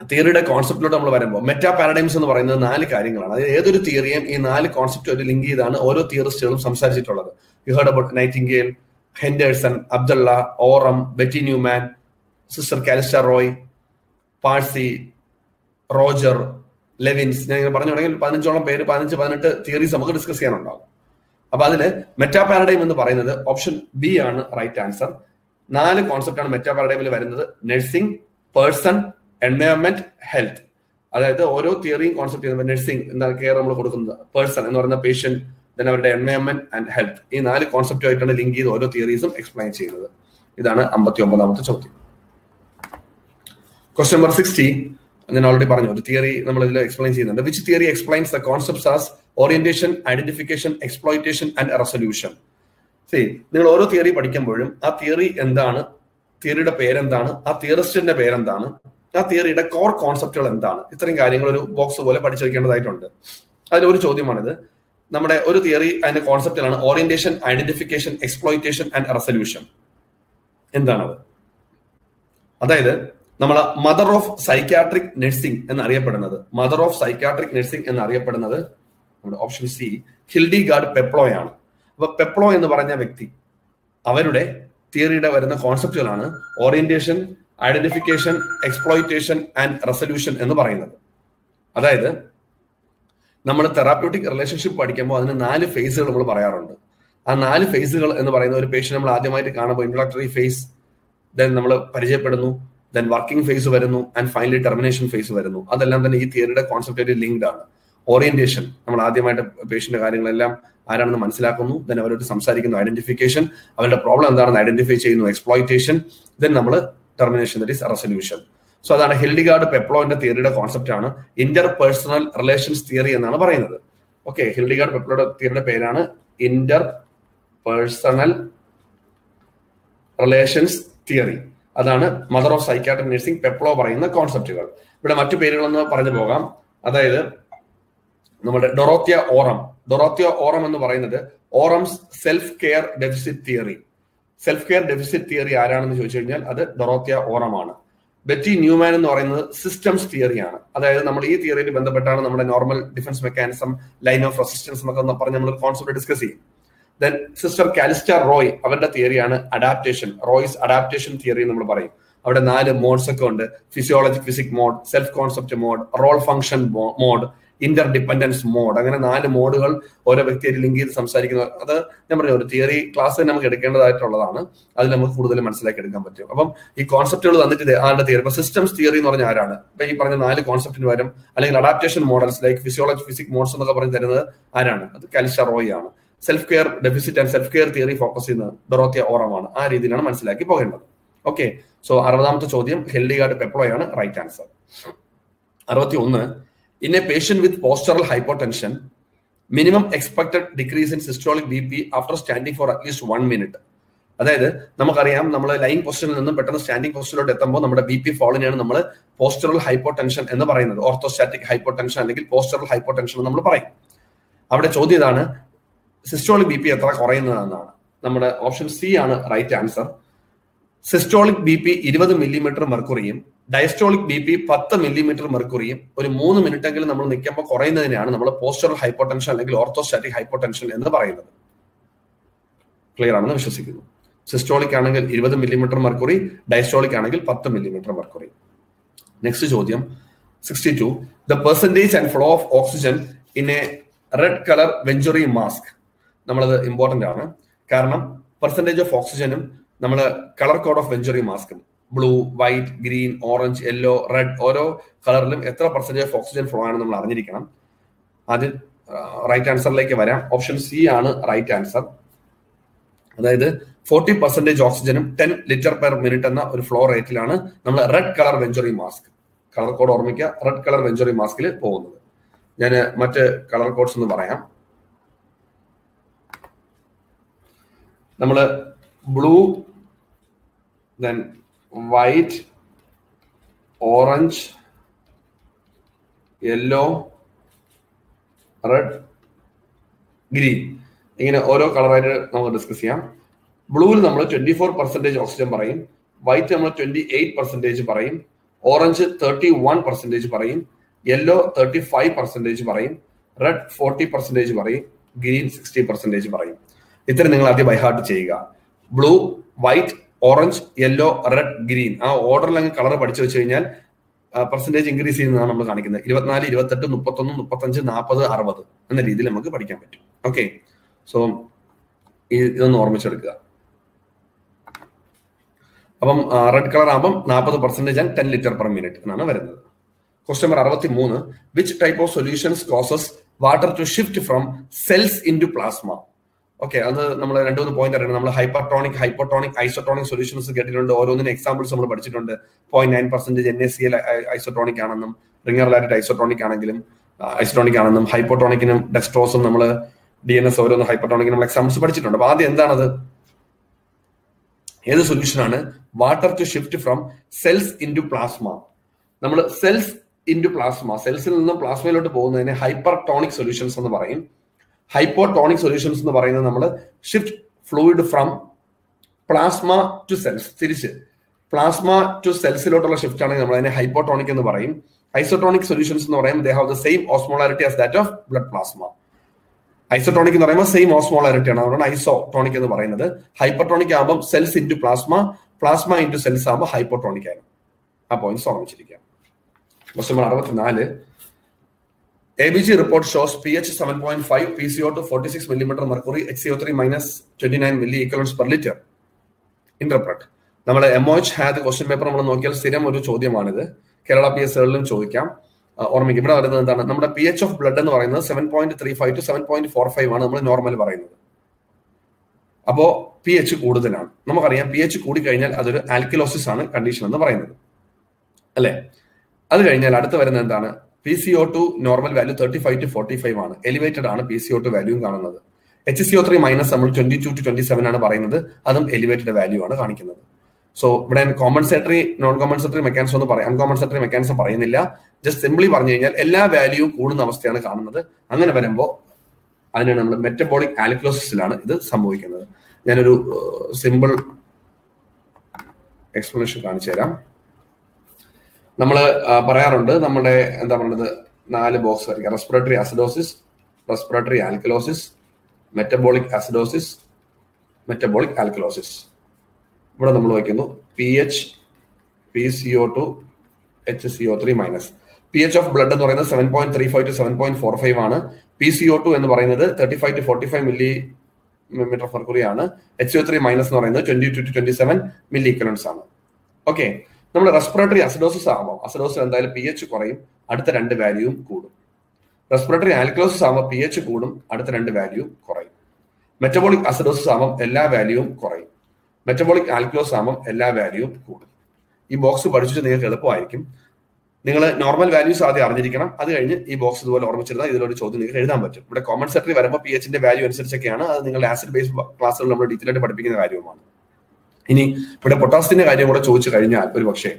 തിയറിയുടെ കോൺസെപ്റ്റിലോട്ട് നമ്മൾ വരുമ്പോൾ മെറ്റാ പാരഡൈംസ് എന്ന് പറയുന്നത് നാല് കാര്യങ്ങളാണ്. അതായത് ഏതൊരു തിയറിയും ഈ നാല് കോൺസെപ്റ്റ് ഒരു ലിങ്ക് ചെയ്താണ് ഓരോ തിയറിസ്റ്റുകളും സംസാരിച്ചിട്ടുള്ളത്. You heard about Nightingale Henderson Abdellah Orem Betty Neuman sister Callista Roy Parse Roger Levine's ഞാൻ ഇങ്ങനെ പറഞ്ഞു തുടങ്ങി പതിനഞ്ചോളം പേര് പതിനഞ്ച് പതിനെട്ട് തിയറീസ് നമുക്ക് ഡിസ്കസ് ചെയ്യാനുണ്ടാവും. അപ്പൊ അതിൽ മെറ്റാ പാരഡൈം എന്ന് പറയുന്നത് ഓപ്ഷൻ ബി ആണ് റൈറ്റ് ആൻസർ നാല് കോൺസെപ്റ്റ് ആണ് മെറ്റാ പാരഡൈമിൽ വരുന്നത്. നഴ്സിംഗ് പേഴ്സൺ എൻവയോൺമെന്റ് ഹെൽത്ത് അതായത് ഓരോ തിയറിയും കോൺസെപ്റ്റ് നഴ്സിംഗ് എന്താ കെയർ നമ്മൾ കൊടുക്കുന്നത്. പേഴ്സൺ എന്ന് പറയുന്ന പേഷ്യന്റ് അവരുടെ എൻവയോൺമെന്റ് ആൻഡ് ഹെൽത്ത് ഈ നാല് കോൺസെപ്റ്റുമായിട്ടാണ് ലിങ്ക് ചെയ്ത് ഓരോ തിയറീസും എക്സ്പ്ലെയിൻ ചെയ്യുന്നത്. ഇതാണ് അമ്പത്തി ഒമ്പതാമത്തെ ചോദ്യം. ക്വസ്റ്റ്യൻ നമ്പർ സിക്സ്റ്റി ഞാൻ ഓൾറെഡി പറഞ്ഞു. ഒരു തിയറി നമ്മൾ ഇതിൽ എക്സ്പ്ലെയിൻ ചെയ്യുന്നുണ്ട്. Which theory explains the concepts as orientation identification exploitation and resolution C നിങ്ങൾ ഓരോ തിയറി പഠിക്കുമ്പോഴും ആ തിയറി എന്താണ്? തിയറിയുടെ പേരെന്താണ്? ആ തിയറിസ്റ്റിന്റെ പേരെന്താണ്? ആ തിയറിയുടെ കോർ കോൺസെപ്റ്റുകൾ എന്താണ്? ഇത്രയും കാര്യങ്ങൾ ഒരു ബോക്സ് പോലെ പഠിച്ചു വെക്കേണ്ടതായിട്ടുണ്ട്. അതിലൊരു ചോദ്യമാണിത്. നമ്മുടെ ഒരു തിയറി അതിന്റെ കോൺസെപ്റ്റിലാണ് orientation identification exploitation and resolution എന്താണത്? അതായത് നമ്മൾ മദർ ഓഫ് സൈക്യാട്രിക് നഴ്സിംഗ് എന്നറിയപ്പെടുന്നത്. മദർ ഓഫ് സൈക്യാട്രിക് നഴ്സിംഗ് എന്നറിയപ്പെടുന്നത് നമ്മുടെ ഓപ്ഷൻ സി ഹിൽഡി ഗാർഡ് പെപ്ലോയാണ് അപ്പൊ പെപ്ലോ എന്ന് പറഞ്ഞ വ്യക്തി അവരുടെ തിയറിയുടെ വരുന്ന കോൺസെപ്റ്റുകളാണ് orientation identification exploitation and resolution എന്ന് പറയുന്നത്. അതായത് നമ്മൾ തെറാപ്യൂട്ടിക് റിലേഷൻഷിപ്പ് പഠിക്കുമ്പോൾ അതിന് നാല് ഫേസുകൾ നമ്മൾ പറയാറുണ്ട്. ആ നാല് ഫേസുകൾ എന്ന് പറയുന്ന ഒരു പേഷ്യൻ നമ്മൾ ആദ്യമായിട്ട് കാണുമ്പോൾ ഇൻട്രഡക്ടറി ഫേസ് ദെൻ നമ്മൾ പരിചയപ്പെടുന്നു ദെൻ വർക്കിംഗ് ഫേസ് വരുന്നു ആൻഡ് ഫൈനലി ടെർമിനേഷൻ ഫേസ് വരുന്നു. അതെല്ലാം തന്നെ ഈ തിയറിയുടെ കോൺസെപ്റ്റ് ലിങ്ക്ഡ് ആണ്. ഓറിയന്റേഷൻ നമ്മൾ ആദ്യമായിട്ട് പേഷ്യന്റെ കാര്യങ്ങളെല്ലാം ആരാണെന്ന് മനസ്സിലാക്കുന്നു ദെൻ അവരോട് സംസാരിക്കുന്നു ഐഡന്റിഫിക്കേഷൻ അവരുടെ പ്രോബ്ലം എന്താണെന്ന് ഐഡന്റിഫൈ ചെയ്യുന്നു എക്സ്പ്ലോയിറ്റേഷൻ ദെൻ നമ്മൾ termination that is resolution so അതാണ് ഹിൽഡിഗാർഡ് പെപ്ലോന്റെ തിയറിയുടെ കോൺസെപ്റ്റ് ആണ്. ഇന്റർ പേഴ്സണൽ റിലേഷൻസ് തിയറി എന്നാണ് പറയുന്നത്. ഓക്കെ ഹിൽഡിഗാർഡ് പെപ്ലോയുടെ തിയറിയുടെ പേരാണ് ഇന്റർ പേഴ്സണൽ റിലേഷൻസ് തിയറി അതാണ് mother of psychiatric nursing Peplau പറയുന്ന കോൺസെപ്റ്റുകൾ ഇവിടെ മറ്റു പേരുകളൊന്ന് പറഞ്ഞു പോകാം. അതായത് നമ്മുടെ ഡൊറോത്യ ഓറം ഡൊറോത്യ ഓറം എന്ന് പറയുന്നത് Orem's self care deficit theory self care deficit theory ആരാണെന്ന് ചോദിച്ചു കഴിഞ്ഞാൽ അത് ഡൊറോത്യ ഓറമാണ് ബെറ്റി ന്യൂമാൻ എന്ന് പറയുന്നത് സിസ്റ്റംസ് തിയറിയാണ് അതായത് നമ്മൾ ഈ തിയറിയിൽ ബന്ധപ്പെട്ടാണ് നമ്മുടെ normal defence mechanism line of resistance എന്നൊക്കെ പറഞ്ഞ് നമ്മൾ കോൺസെപ്റ്റ് ഡിസ്കസ് ചെയ്യും. ദെൻ സിസ്റ്റർ കാലിസ്റ്റർ റോയ് അവരുടെ തിയറിയാണ് അഡാപ്റ്റേഷൻ റോയ്സ് അഡാപ്റ്റേഷൻ തിയറി നമ്മൾ പറയും. അവിടെ നാല് മോഡ്സ് ഒക്കെ ഉണ്ട്. Physiology physic mode self concept mode role function mode interdependence mode അങ്ങനെ നാല് മോഡുകൾ ഓരോ വ്യക്തിയെ ലിങ്ക് ചെയ്ത് സംസാരിക്കുന്ന അത് ഞാൻ പറഞ്ഞു ഒരു തിയറി ക്ലാസ് നമുക്ക് എടുക്കേണ്ടതായിട്ടുള്ളതാണ്. അതിൽ നമുക്ക് കൂടുതൽ മനസ്സിലാക്കി എടുക്കാൻ പറ്റും. അപ്പം ഈ കോൺസെപ്റ്റുകൾ തന്നിട്ട് ആരുടെ തിയറി ഇപ്പൊ സിസ്റ്റംസ് തിയറി എന്ന് പറഞ്ഞ ആരാണ്? ഇപ്പൊ ഈ പറഞ്ഞ നാല് കോൺസെപ്റ്റിന് വരും അല്ലെങ്കിൽ adaptation models like physiology physic modes എന്നൊക്കെ പറഞ്ഞ് തരുന്നത് ആരാണ്? അത് കൽഷ റോയ് ആണ്. Self care deficit and self care theory focus ചെയ്യുന്നത് ഡൊറോത്തിയ ഓറമാണ്. ആ രീതിയിലാണ് മനസ്സിലാക്കി പോകേണ്ടത്. ഓക്കെ സോ അറുപതാമത്തെ ചോദ്യം ഹെൽഡിഗാർഡ് പെപ്ലോയാണ് റൈറ്റ് ആൻസർ അറുപത്തി ഒന്ന് in a patient with postural hypotension minimum expected decrease in systolic B P after standing for at least one minute അതായത് നമുക്കറിയാം നമ്മൾ ലൈൻ പൊസിഷനിൽ നിന്നും പെട്ടെന്ന് സ്റ്റാൻഡിംഗ് പൊസിഷനിലോട്ട് എത്തുമ്പോൾ നമ്മുടെ ബി പി ഫോളിനെയാണ് നമ്മൾ പോസ്റ്ററൽ ഹൈപ്പോടെൻഷൻ എന്ന് പറയുന്നത്. ഓർത്തോസ്റ്റാറ്റിക് ഹൈപ്പോടെൻഷൻ അല്ലെങ്കിൽ പോസ്റ്ററൽ ഹൈപ്പോടെൻഷൻ നമ്മൾ പറയും. അവിടെ ചോദ്യം ഇതാണ് സിസ്റ്റോളിക് ബി പി എത്ര കുറയുന്നതെന്നാണ്. നമ്മുടെ ഓപ്ഷൻ സി ആണ് right answer systolic B P ഇരുപത് മില്ലിമീറ്റർ മെർക്കുറിയും ഡയസ്റ്റോളിക് ബി പി പത്ത് മില്ലിമീറ്റർ മെർക്കുറിയും ഒരു മൂന്ന് മിനിറ്റ് എങ്കിലും നമ്മൾ നിൽക്കുമ്പോൾ കുറയുന്നതിനാണ് നമ്മൾ പോസ്റ്ററൽ ഹൈപ്പോടെൻഷൻ അല്ലെങ്കിൽ ഓർത്തോസ്റ്റാറ്റിക് ഹൈപ്പോടെൻഷൻ എന്ന് പറയുന്നത്. ക്ലിയർ ആണെന്ന് വിശ്വസിക്കുന്നു. സിസ്റ്റോളിക് ആണെങ്കിൽ ഇരുപത് മില്ലിമീറ്റർ മെർക്കുറി ഡയസ്റ്റോളിക് ആണെങ്കിൽ പത്ത് മില്ലിമീറ്റർ മെർക്കുറി. നെക്സ്റ്റ് ചോദ്യം. Sixty two the percentage and flow of oxygen in a red colour venturi mask നമ്മളത് ഇമ്പോർട്ടന്റ് ആണ്. കാരണം പെർസെന്റേജ് ഓഫ് ഓക്സിജനും നമ്മൾ colour code of venturi mask. Blue white green orange yellow red ഓരോ കളറിലും എത്ര പെർസെന്റേജ് ഓഫ് ഓക്സിജൻ ഫ്ലോ ആണ് നമ്മൾ അറിഞ്ഞിരിക്കണം. ആദ്യം റൈറ്റ് ആൻസറിലേക്ക് വരാം. ഓപ്ഷൻ സി ആണ് റൈറ്റ് ആൻസർ അതായത് ഫോർട്ടി പെർസെന്റേജ് ഓക്സിജനും ടെൻ ലിറ്റർ പെർ മിനിറ്റ് എന്ന ഒരു ഫ്ലോ റേറ്റിലാണ് നമ്മൾ red colour venturi mask. Colour code ഓർമ്മിക്കുക റെഡ് കളർ വെഞ്ചുറി മാസ്കിൽ പോകുന്നത്. ഞാൻ മറ്റ് കളർ കോഡ്സ് ഒന്ന് പറയാം. നമ്മൾ blue then white, orange, yellow, red, green ഇങ്ങനെ ഓരോ കളറായിട്ട് നമുക്ക് ഡിസ്കസ് ചെയ്യാം. ബ്ലൂവിൽ നമ്മൾ ട്വന്റി ഫോർ പെർസെന്റേജ് ഓക്സിജൻ പറയും. വൈറ്റ് നമ്മൾ ട്വന്റി എയ്റ്റ് പെർസെന്റേജ് പറയും. ഓറഞ്ച് തേർട്ടി വൺ പെർസെന്റേജ് പറയും. യെല്ലോ തേർട്ടി ഫൈവ് പെർസെന്റേജ് പറയും. റെഡ് ഫോർട്ടി പെർസെന്റേജ് പറയും. ഗ്രീൻ സിക്സ്റ്റി പെർസെന്റേജ് പറയും. ഇത്തരം നിങ്ങൾ ആദ്യം ബൈഹാർട്ട് ചെയ്യുക. Blue white orange yellow red green ആ ഓർഡറിൽ അങ്ങ് കളർ പഠിച്ചു വെച്ച് കഴിഞ്ഞാൽ പെർസെന്റേജ് ഇൻക്രീസ് ചെയ്യുന്നതാണ് നമ്മൾ കാണിക്കുന്നത്. ഇരുപത്തിനാല് ഇരുപത്തെട്ട് മുപ്പത്തൊന്ന് മുപ്പത്തഞ്ച് നാൽപ്പത് അറുപത് എന്ന രീതിയിൽ നമുക്ക് പഠിക്കാൻ പറ്റും. ഓക്കെ സോ ഇതൊന്ന് ഓർമ്മിച്ചെടുക്കുക. അപ്പം റെഡ് കളർ ആകുമ്പോൾ നാൽപ്പത് percentage and ten litre per minute എന്നാണ് വരുന്നത്. ക്വസ്റ്റ്യൻ നമ്പർ അറുപത്തി മൂന്ന് which type of solutions causes water to shift from cells into plasma okay അത് നമ്മൾ രണ്ടു മൂന്ന് പോയിന്റ് അറിയണം. നമ്മൾ ഹൈപ്പർട്ടോണിക് ഹൈപ്പർട്ടോണിക് ഐസോട്ടോണിക് സൊല്യൂഷൻസ് കേട്ടിട്ടുണ്ട്. ഓരോന്നിന് എക്സാമ്പിൾസ് നമ്മൾ പഠിച്ചിട്ടുണ്ട്. Point nine percentage N S C L isotonic ആണെന്നും റിംഗർ ലാറ്റിറ്റ് ഐസോട്ടോണിക് ആണെങ്കിലും ഐസോട്ടോണിക് ആണെന്നും ഹൈപ്പോട്ടോണിക്കിനും ഡെക്സ്ട്രോസും നമ്മൾ ഡി എൻ എസ് ഓരോന്ന് ഹൈപ്പോട്ടോണിക്കിനും നമ്മൾ എക്സാമ്പിൾസ് പഠിച്ചിട്ടുണ്ട്. അപ്പൊ ആദ്യം എന്താണത്? ഏത് സൊല്യൂഷൻ ആണ്? Water to shift from cells into plasma നമ്മൾ സെൽസ് ഇൻ ടു പ്ലാസ്മ സെൽസിൽ നിന്നും പ്ലാസ്മയിലോട്ട് പോകുന്നതിനെ ഹൈപ്പർ ടോണിക് സൊല്യൂഷൻസ് എന്ന് പറയും. ഹൈപ്പോട്ടോണിക് സൊല്യൂഷൻസ് എന്ന് പറയുന്നത് നമ്മൾ shift fluid from plasma to cells തിരിച്ച്. പ്ലാസ്മ ടു സെൽസിലോട്ടുള്ള ഷിഫ്റ്റ് ആണെങ്കിൽ നമ്മൾ അതിനെ ഹൈപ്പോട്ടോണിക് എന്ന് പറയും. ഐസോട്ടോണിക് സൊല്യൂഷൻസ് എന്ന് പറയും they have the same osmolarity as that of blood plasma isotonic എന്ന് പറയുമ്പോൾ സെയിം ഓസ്മോളാരിറ്റി ആണ്. അതുകൊണ്ട് ഐസോട്ടോണിക് എന്ന് പറയുന്നത്. ഹൈപ്പർട്ടോണിക് ആകുമ്പോൾ cells into plasma plasma into cells ആകുമ്പോൾ ഹൈപ്പോട്ടോണിക് ആയിരുന്നു ആ പോയിന്റ്സ് ഓർമ്മിച്ചിരിക്കുക. ക്വസ്റ്റ്യൻ നമ്പർ അറുപത്തിനാല്. Forty six millimetre mercury H C O three minus twenty nine milli equivalence per litre interpret നമ്മൾ M O H had question paper നമ്മൾ നോക്കിയാൽ സ്ഥിരം ഒരു ചോദ്യമാണിത്. കേരള പി എസ് എല്ലിലും ചോദിക്കാം. ഓർമ്മിക്കും ഇവിടെ വരുന്നത് എന്താണ്? നമ്മുടെ പി എച്ച് ഓഫ് ബ്ലഡ് എന്ന് പറയുന്നത് seven point three five to seven point four five ആണ് നമ്മൾ നോർമൽ പറയുന്നത്. അപ്പോ പി എച്ച് കൂടുതലാണ്. നമുക്കറിയാം പി എച്ച് കൂടിക്കഴിഞ്ഞാൽ അതൊരു ആൽക്കിലോസിസ് ആണ് കണ്ടീഷൻ എന്ന് പറയുന്നത്. അല്ലെ? അത് കഴിഞ്ഞാൽ അടുത്ത് വരുന്നത് എന്താണ്? P C O two normal value thirty five to forty five ആണ് എലിവേറ്റഡ് ആണ് P C O two value കാണുന്നത്. H C O three minus നമ്മൾ twenty two to twenty seven ആണ് പറയുന്നത്. അതും എലിവേറ്റഡ് വാല്യൂ ആണ് കാണിക്കുന്നത്. സോ ഇവിടെ കോമ്പൻസേറ്ററി നോൺ കോമ്പൻസേറ്ററി മെക്കാനിസം എന്ന് പറയാം അൺകോമ്പൻസേറ്ററി മെക്കാനിസം പറയുന്നില്ല. ജസ്റ്റ് സിംപ്ലി പറഞ്ഞു കഴിഞ്ഞാൽ എല്ലാ വാല്യൂവും കൂടുന്ന അവസ്ഥയാണ് കാണുന്നത്. അങ്ങനെ വരുമ്പോൾ അതിനാണ് നമ്മൾ മെറ്റബോളിക് ആലിക്ലോസിസിലാണ് ഇത് സംഭവിക്കുന്നത്. ഞാനൊരു സിമ്പിൾ എക്സ്പ്ലനേഷൻ കാണിച്ചു തരാം നമ്മൾ പറയാറുണ്ട് നമ്മുടെ എന്താ പറയുന്നത് നാല് ബോക്സ് വരയ്ക്കുക respiratory acidosis respiratory alkalosis metabolic acidosis metabolic alkalosis. ഇവിടെ നമ്മൾ വയ്ക്കുന്നു P H P C O to H C O three minus. P H of blood എന്ന് പറയുന്നത് seven point three five to seven point four five ആണ്. പി സി ഒ ടു എന്ന് പറയുന്നത് thirty five to forty five milli metre ഫർക്കുറി ആണ്. എച്ച് ഒ ത്രീ മൈനസ് എന്ന് പറയുന്നത് twenty two twenty seven milli ഇക്വലൻസ് ആണ്. ഓക്കെ. നമ്മൾ റെസ്പിറേറ്ററി അസിഡോസിസ് ആകുമ്പോൾ അസിഡോസിസ് എന്തായാലും പി എച്ച് കുറയും അടുത്ത രണ്ട് വാല്യൂവും കൂടും. റെസ്പിറേറ്ററി ആൽക്കലോസിസ് ആകുമ്പോൾ പി എച്ച് കൂടും അടുത്ത രണ്ട് വാല്യൂ കുറയും. മെറ്റബോളിക് അസിഡോസിസ് ആകുമ്പോൾ എല്ലാ വാല്യൂവും കുറയും. മെറ്റബോളിക് ആൽക്കലോസ് ആകുമ്പോൾ എല്ലാ വാല്യൂവും കൂടും. ഈ ബോക്സ് പഠിച്ചിട്ട് നിങ്ങൾക്ക് എളുപ്പമായിരിക്കും. നിങ്ങൾ നോർമൽ വാല്യൂസ് ആദ്യം അറിഞ്ഞിരിക്കണം. അത് കഴിഞ്ഞ് ഈ ബോക്സ് ഇതുപോലെ ഓർമ്മിച്ചിരുന്നാൽ ഇതിലൊരു ചോദ്യം നിങ്ങൾക്ക് എഴുതാൻ പറ്റും. ഇവിടെ കോമൺ സെക്ടറി വരുമ്പോൾ പി എച്ചിന്റെ വാല്യൂ അനുസരിച്ചൊക്കെയാണ് അത് നിങ്ങൾ ആസിഡ് ബേസ് ക്ലാസ്സുകൾ നമ്മൾ ഡീറ്റെയിൽ ആയിട്ട് പഠിപ്പിക്കുന്ന കാര്യവുമാണ്. ഇനി ഇവിടെ പൊട്ടാസ്യത്തിന്റെ കാര്യം കൂടെ ചോദിച്ചു കഴിഞ്ഞാൽ ഒരു പക്ഷേ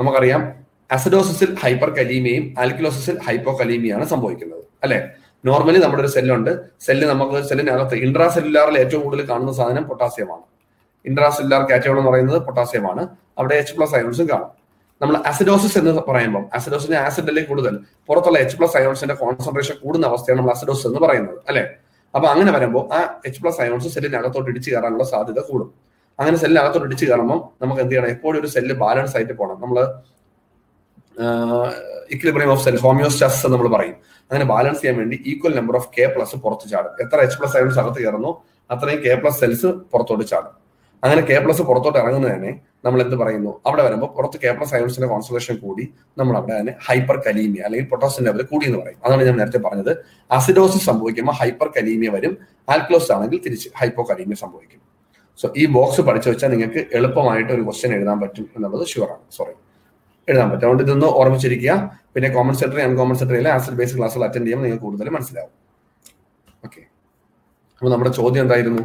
നമുക്കറിയാം അസിഡോസിസിൽ ഹൈപ്പർ കലീമിയയും ആൽക്കിലോസിസിൽ ഹൈപ്പോ കലീമിയാണ് സംഭവിക്കുന്നത് അല്ലെ? നോർമലി നമ്മുടെ ഒരു സെല്ലുണ്ട് സെല്ല് നമുക്ക് സെല്ലിനകത്ത് ഇൻട്രാ സെല്ലുലാറിൽ ഏറ്റവും കൂടുതൽ കാണുന്ന സാധനം പൊട്ടാസ്യമാണ്. ഇൻട്രാ സെല്ലുലാർ കാറ്റഗോൺ എന്ന് പറയുന്നത് പൊട്ടാസ്യമാണ്. അവിടെ എച്ച് പ്ലസ് അയോൺസും കാണും. നമ്മൾ അസിഡോസിസ് എന്ന് പറയുമ്പോൾ അസിഡോസിന്റെ ആസിഡിലെ കൂടുതൽ? പുറത്തുള്ള എച്ച് പ്ലസ് അയോൺസിന്റെ കോൺസെൻട്രേഷൻ കൂടുന്ന അവസ്ഥയാണ് നമ്മൾ അസിഡോസിസ് എന്ന് പറയുന്നത് അല്ലെ? അപ്പൊ അങ്ങനെ വരുമ്പോൾ ആ എച്ച് പ്ലസ് അയോൺസ് സെല്ലിനകത്തോട്ട് ഇടിച്ചു കയറാനുള്ള സാധ്യത കൂടും. അങ്ങനെ സെല്ലിനകത്തോട്ട് ഇടിച്ച് കയറുമ്പോൾ നമുക്ക് എന്ത് ചെയ്യണം? എപ്പോഴും ഒരു സെല്ല് ബാലൻസ് ആയിട്ട് പോകണം നമ്മൾ ഇക്വിലിബ്രിയം ഓഫ് സെൽ ഹോമിയോസ്റ്റാസിസ് നമ്മൾ പറയും. അങ്ങനെ ബാലൻസ് ചെയ്യാൻ വേണ്ടി equal number of K plus പുറത്ത് ചാടും. എത്ര എച്ച് പ്ലസ് അയോൺസ് അകത്ത് കയറുന്നു? അത്രയും കെ പ്ലസ് സെൽസ് പുറത്തോട്ട് ചാടും. അങ്ങനെ കെ പ്ലസ് പുറത്തോട്ട് ഇറങ്ങുന്നത് തന്നെ നമ്മൾ എന്ത് പറയുന്നു? അവിടെ വരുമ്പോൾ പുറത്ത് കെ പ്ലസ് അയോൺസിന്റെ കോൺസെൻട്രേഷൻ കൂടി നമ്മൾ അവിടെ തന്നെ ഹൈപ്പർ കലീമിയ അല്ലെങ്കിൽ പൊട്ടാസ്യം ലെവൽ കൂടി എന്ന് പറയും. അതാണ് ഞാൻ നേരത്തെ പറഞ്ഞത്. അസിഡോസിസ് സംഭവിക്കുമ്പോൾ ഹൈപ്പർ കലീമിയ വരും. ആൽക്ലോസ് ആണെങ്കിൽ തിരിച്ച് ഹൈപ്പോ കലീമിയ സംഭവിക്കും. സോ ഈ ബോക്സ് പഠിച്ചു വെച്ചാൽ നിങ്ങൾക്ക് എളുപ്പമായിട്ട് ഒരു ക്വസ്റ്റ്യൻ എഴുതാൻ പറ്റും എന്നുള്ളത് ഷുവറാണ് സോറി എഴുതാൻ പറ്റും. അതുകൊണ്ട് ഇതൊന്ന് ഓർമ്മിച്ചിരിക്കുക. പിന്നെ കോമൺ സെക്ടറി അൺകോമൺ സെക്ടറിയിലെ ആസിഡ് ബേസ് ക്ലാസ്സുകൾ അറ്റൻഡ് ചെയ്യുമ്പോൾ നിങ്ങൾക്ക് കൂടുതൽ മനസ്സിലാവും. ഓക്കെ അപ്പോൾ നമ്മുടെ ചോദ്യം എന്തായിരുന്നു?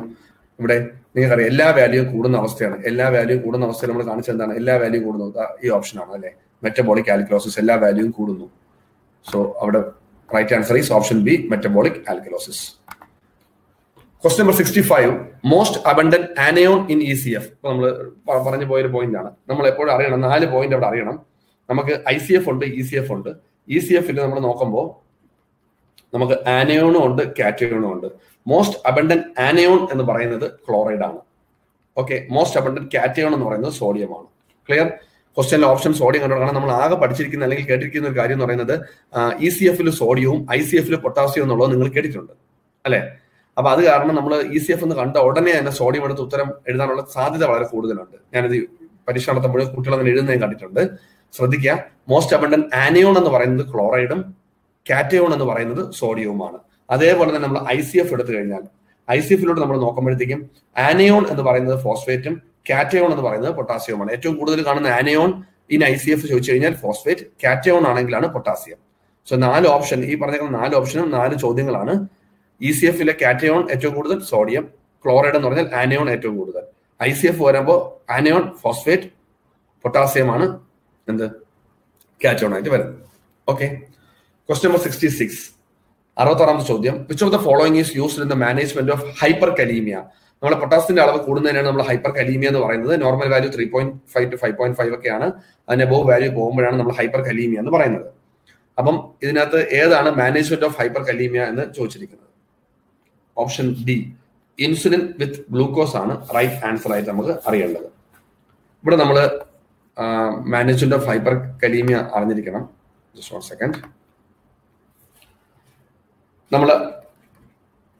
ഇവിടെ നിങ്ങൾക്കറിയാം എല്ലാ വാല്യൂ കൂടുന്ന അവസ്ഥയാണ്. എല്ലാ വാല്യൂ കൂടുന്ന അവസ്ഥയിൽ നമ്മൾ കാണിച്ചത് എന്താണ്? എല്ലാ വാല്യൂ കൂടുന്നു. ഈ ഓപ്ഷൻ ആണ് അല്ലെ? മെറ്റബോളിക് ആൽക്കലോസിസ് എല്ലാ വാല്യൂ കൂടുന്നു. സോ അവിടെ right answer is option B metabolic alkalosis quest number sixty five most abundant anion in E C F നമ്മൾ പറഞ്ഞു പോയൊരു പോയിന്റ് ആണ്. നമ്മൾ എപ്പോഴും അറിയണം. നാല് പോയിന്റ് അവിടെ അറിയണം. നമുക്ക് ഐ സി എഫ് ഉണ്ട് ഇ സി എഫ് ഉണ്ട്. ഇ സി എഫിൽ നമ്മൾ നോക്കുമ്പോൾ നമുക്ക് ആനയോണും ഉണ്ട് കാറ്റയോണും ഉണ്ട്. മോസ്റ്റ് അബണ്ടൻ ആനയോൺ എന്ന് പറയുന്നത് ക്ലോറൈഡ് ആണ്. ഓക്കെ മോസ്റ്റ് അബണ്ടൻ കാറ്റയോൺ എന്ന് പറയുന്നത് സോഡിയം ആണ്. ക്ലിയർ ക്വസ്റ്റ്യനിലെ ഓപ്ഷൻ സോഡിയം കണ്ടുകൊണ്ടാണ് നമ്മൾ ആകെ പഠിച്ചിരിക്കുന്ന അല്ലെങ്കിൽ കേട്ടിരിക്കുന്ന ഒരു കാര്യം എന്ന് പറയുന്നത് ഇ സി എഫിൽ സോഡിയവും ഐ സി എഫിൽ പൊട്ടാസ്യം എന്നുള്ളത് നിങ്ങൾ കേട്ടിട്ടുണ്ട്. അല്ലെ? അപ്പൊ അത് കാരണം നമ്മൾ ഇ സി എഫ് എന്ന് കണ്ട ഉടനെ തന്നെ സോഡിയം എടുത്ത് ഉത്തരം എഴുതാനുള്ള സാധ്യത വളരെ കൂടുതലുണ്ട്. ഞാനിത് പരീക്ഷ നടത്തുമ്പോൾ കുട്ടികൾ അങ്ങനെ എഴുതുന്നതും കണ്ടിട്ടുണ്ട്. ശ്രദ്ധിക്കുക. മോസ്റ്റ് അബണ്ടൻ ആനയോൺ എന്ന് പറയുന്നത് ക്ലോറൈഡും കാറ്റയോൺ എന്ന് പറയുന്നത് സോഡിയവുമാണ് അതേപോലെ തന്നെ നമ്മൾ ഐ സി എഫ് എടുത്തു കഴിഞ്ഞാൽ ഐ സി എഫിലോട്ട് നമ്മൾ നോക്കുമ്പോഴത്തേക്കും ആനയോൺ എന്ന് പറയുന്നത് ഫോസ്ഫേറ്റും കാറ്റയോൺ എന്ന് പറയുന്നത് പൊട്ടാസ്യവുമാണ് ഏറ്റവും കൂടുതൽ കാണുന്ന anion in I C F ചോദിച്ചു കഴിഞ്ഞാൽ ഫോസ്ഫേറ്റ് കാറ്റയോൺ ആണെങ്കിലാണ് പൊട്ടാസ്യം സോ നാല് ഓപ്ഷൻ ഈ പറഞ്ഞ നാല് ഓപ്ഷനും നാല് ചോദ്യങ്ങളാണ് ഇ സി എഫിലെ കാറ്റയോൺ ഏറ്റവും കൂടുതൽ സോഡിയം ക്ലോറൈഡ് എന്ന് പറഞ്ഞാൽ ആനയോൺ ഏറ്റവും കൂടുതൽ. ഐ സി എഫ് വരുമ്പോൾ ആനയോൺ ഫോസ്ഫേറ്റ് പൊട്ടാസ്യം ആണ് എന്ത്? കാറ്റയോൺ ആയിട്ട് വരുന്നത്. Okay question number sixty six അറുപത്താറാമത്തെ ചോദ്യം. Which of the following is used in the management of hyperkalemia നമ്മുടെ പൊട്ടാസിന്റെ അളവ് കൂടുന്നതിനാണ് നമ്മൾ ഹൈപ്പർ കലീമിയ എന്ന് പറയുന്നത്. Normal value three point five to five point five ഒക്കെയാണ്. അതിന്റെ ബോ വാല്യൂ പോകുമ്പോഴാണ് നമ്മൾ ഹൈപ്പർ കലീമിയ എന്ന് പറയുന്നത്. അപ്പം ഇതിനകത്ത് ഏതാണ് മാനേജ്മെന്റ് ഓഫ് ഹൈപ്പർ കലീമിയ എന്ന് ചോദിച്ചിരിക്കുന്നത്? Option D insulin with glucose ആണ് റൈറ്റ് ആൻസർ ആയിട്ട് നമുക്ക് അറിയേണ്ടത്. ഇവിടെ നമ്മൾ മാനേജ്മെന്റ് ഓഫ് ഹൈപ്പർ കലീമിയ അറിഞ്ഞിരിക്കണം. ജസ്റ്റ് വൺ സെക്കൻഡ് നമ്മൾ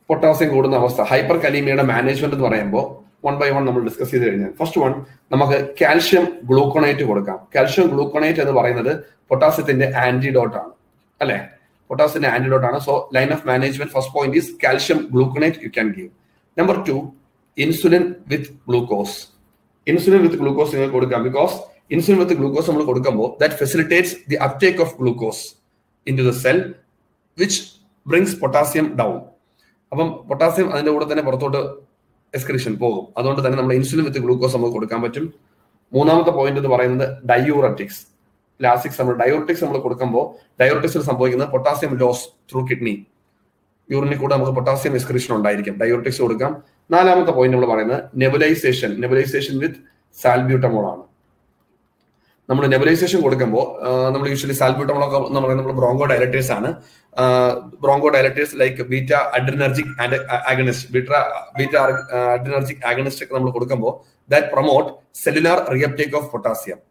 പൊട്ടാസ്യം കൂടുന്ന അവസ്ഥ ഹൈപ്പർ കലീമിയയുടെ മാനേജ്മെന്റ് എന്ന് പറയുമ്പോൾ വൺ ബൈ വൺ നമ്മൾ ഡിസ്കസ് ചെയ്ത് കഴിഞ്ഞാൽ ഫസ്റ്റ് വൺ നമുക്ക് കാൽഷ്യം ഗ്ലൂക്കോണേറ്റ് കൊടുക്കാം. കാൽഷ്യം ഗ്ലൂക്കോണേറ്റ് എന്ന് പറയുന്നത് പൊട്ടാസ്യത്തിന്റെ ആന്റിഡോട്ട് ആണ് അല്ലെ? പൊട്ടാസ്യത്തിന്റെ ആന്റിഡോട്ട് ആണ് so line of management first point is calcium gluconate you can give number two insulin with glucose insulin with glucose നിങ്ങൾ കൊടുക്കാം. ബിക്കോസ് ഇൻസുലിൻ വിത്ത് ഗ്ലൂക്കോസ് നമ്മൾ കൊടുക്കുമ്പോൾ facilitates the uptake of glucose into the cell which brings potassium down അപ്പം പൊട്ടാസ്യം അതിന്റെ കൂടെ തന്നെ പുറത്തോട്ട് എക്സ്ക്രീഷൻ പോകും. അതുകൊണ്ട് തന്നെ നമ്മൾ ഇൻസുലിൻ വിത്ത് ഗ്ലൂക്കോസ് നമുക്ക് കൊടുക്കാൻ പറ്റും. മൂന്നാമത്തെ പോയിന്റ് എന്ന് പറയുന്നത് ഡയൂററ്റിക്സ് ലാസിക്സ് നമ്മൾ ഡയോട്ടിക്സ് നമ്മൾ കൊടുക്കുമ്പോൾ ഡയോട്ടിക്സിൽ സംഭവിക്കുന്നത് പൊട്ടാസ്യം ലോസ് ത്രൂ കിഡ്നി യൂറിനിൽ കൂടെ നമുക്ക് പൊട്ടാസ്യം എക്സ്ക്രീഷൻ ഉണ്ടായിരിക്കും. ഡയോട്ടിക്സ് കൊടുക്കാം. നാലാമത്തെ പോയിന്റ് നമ്മൾ പറയുന്നത് നെബുലൈസേഷൻ നെബുലൈസേഷൻ വിത്ത് സാൽബ്യൂട്ടമോൾ ആണ്. നമ്മൾ നെബുലൈസേഷൻ കൊടുക്കുമ്പോൾ നമ്മൾ യൂഷ്വലി സാൽബ്യൂട്ടമോളൊക്കെ എന്ന് പറയുന്നത് നമ്മൾ ബ്രോങ്കോ ഡയലറ്റേഴ്സ് ആണ് bronchodilators like beta adrenergic agonist beta beta adrenergic agonist ഒക്കെ നമ്മൾ കൊടുക്കുമ്പോൾ that promote cellular reuptake of potassium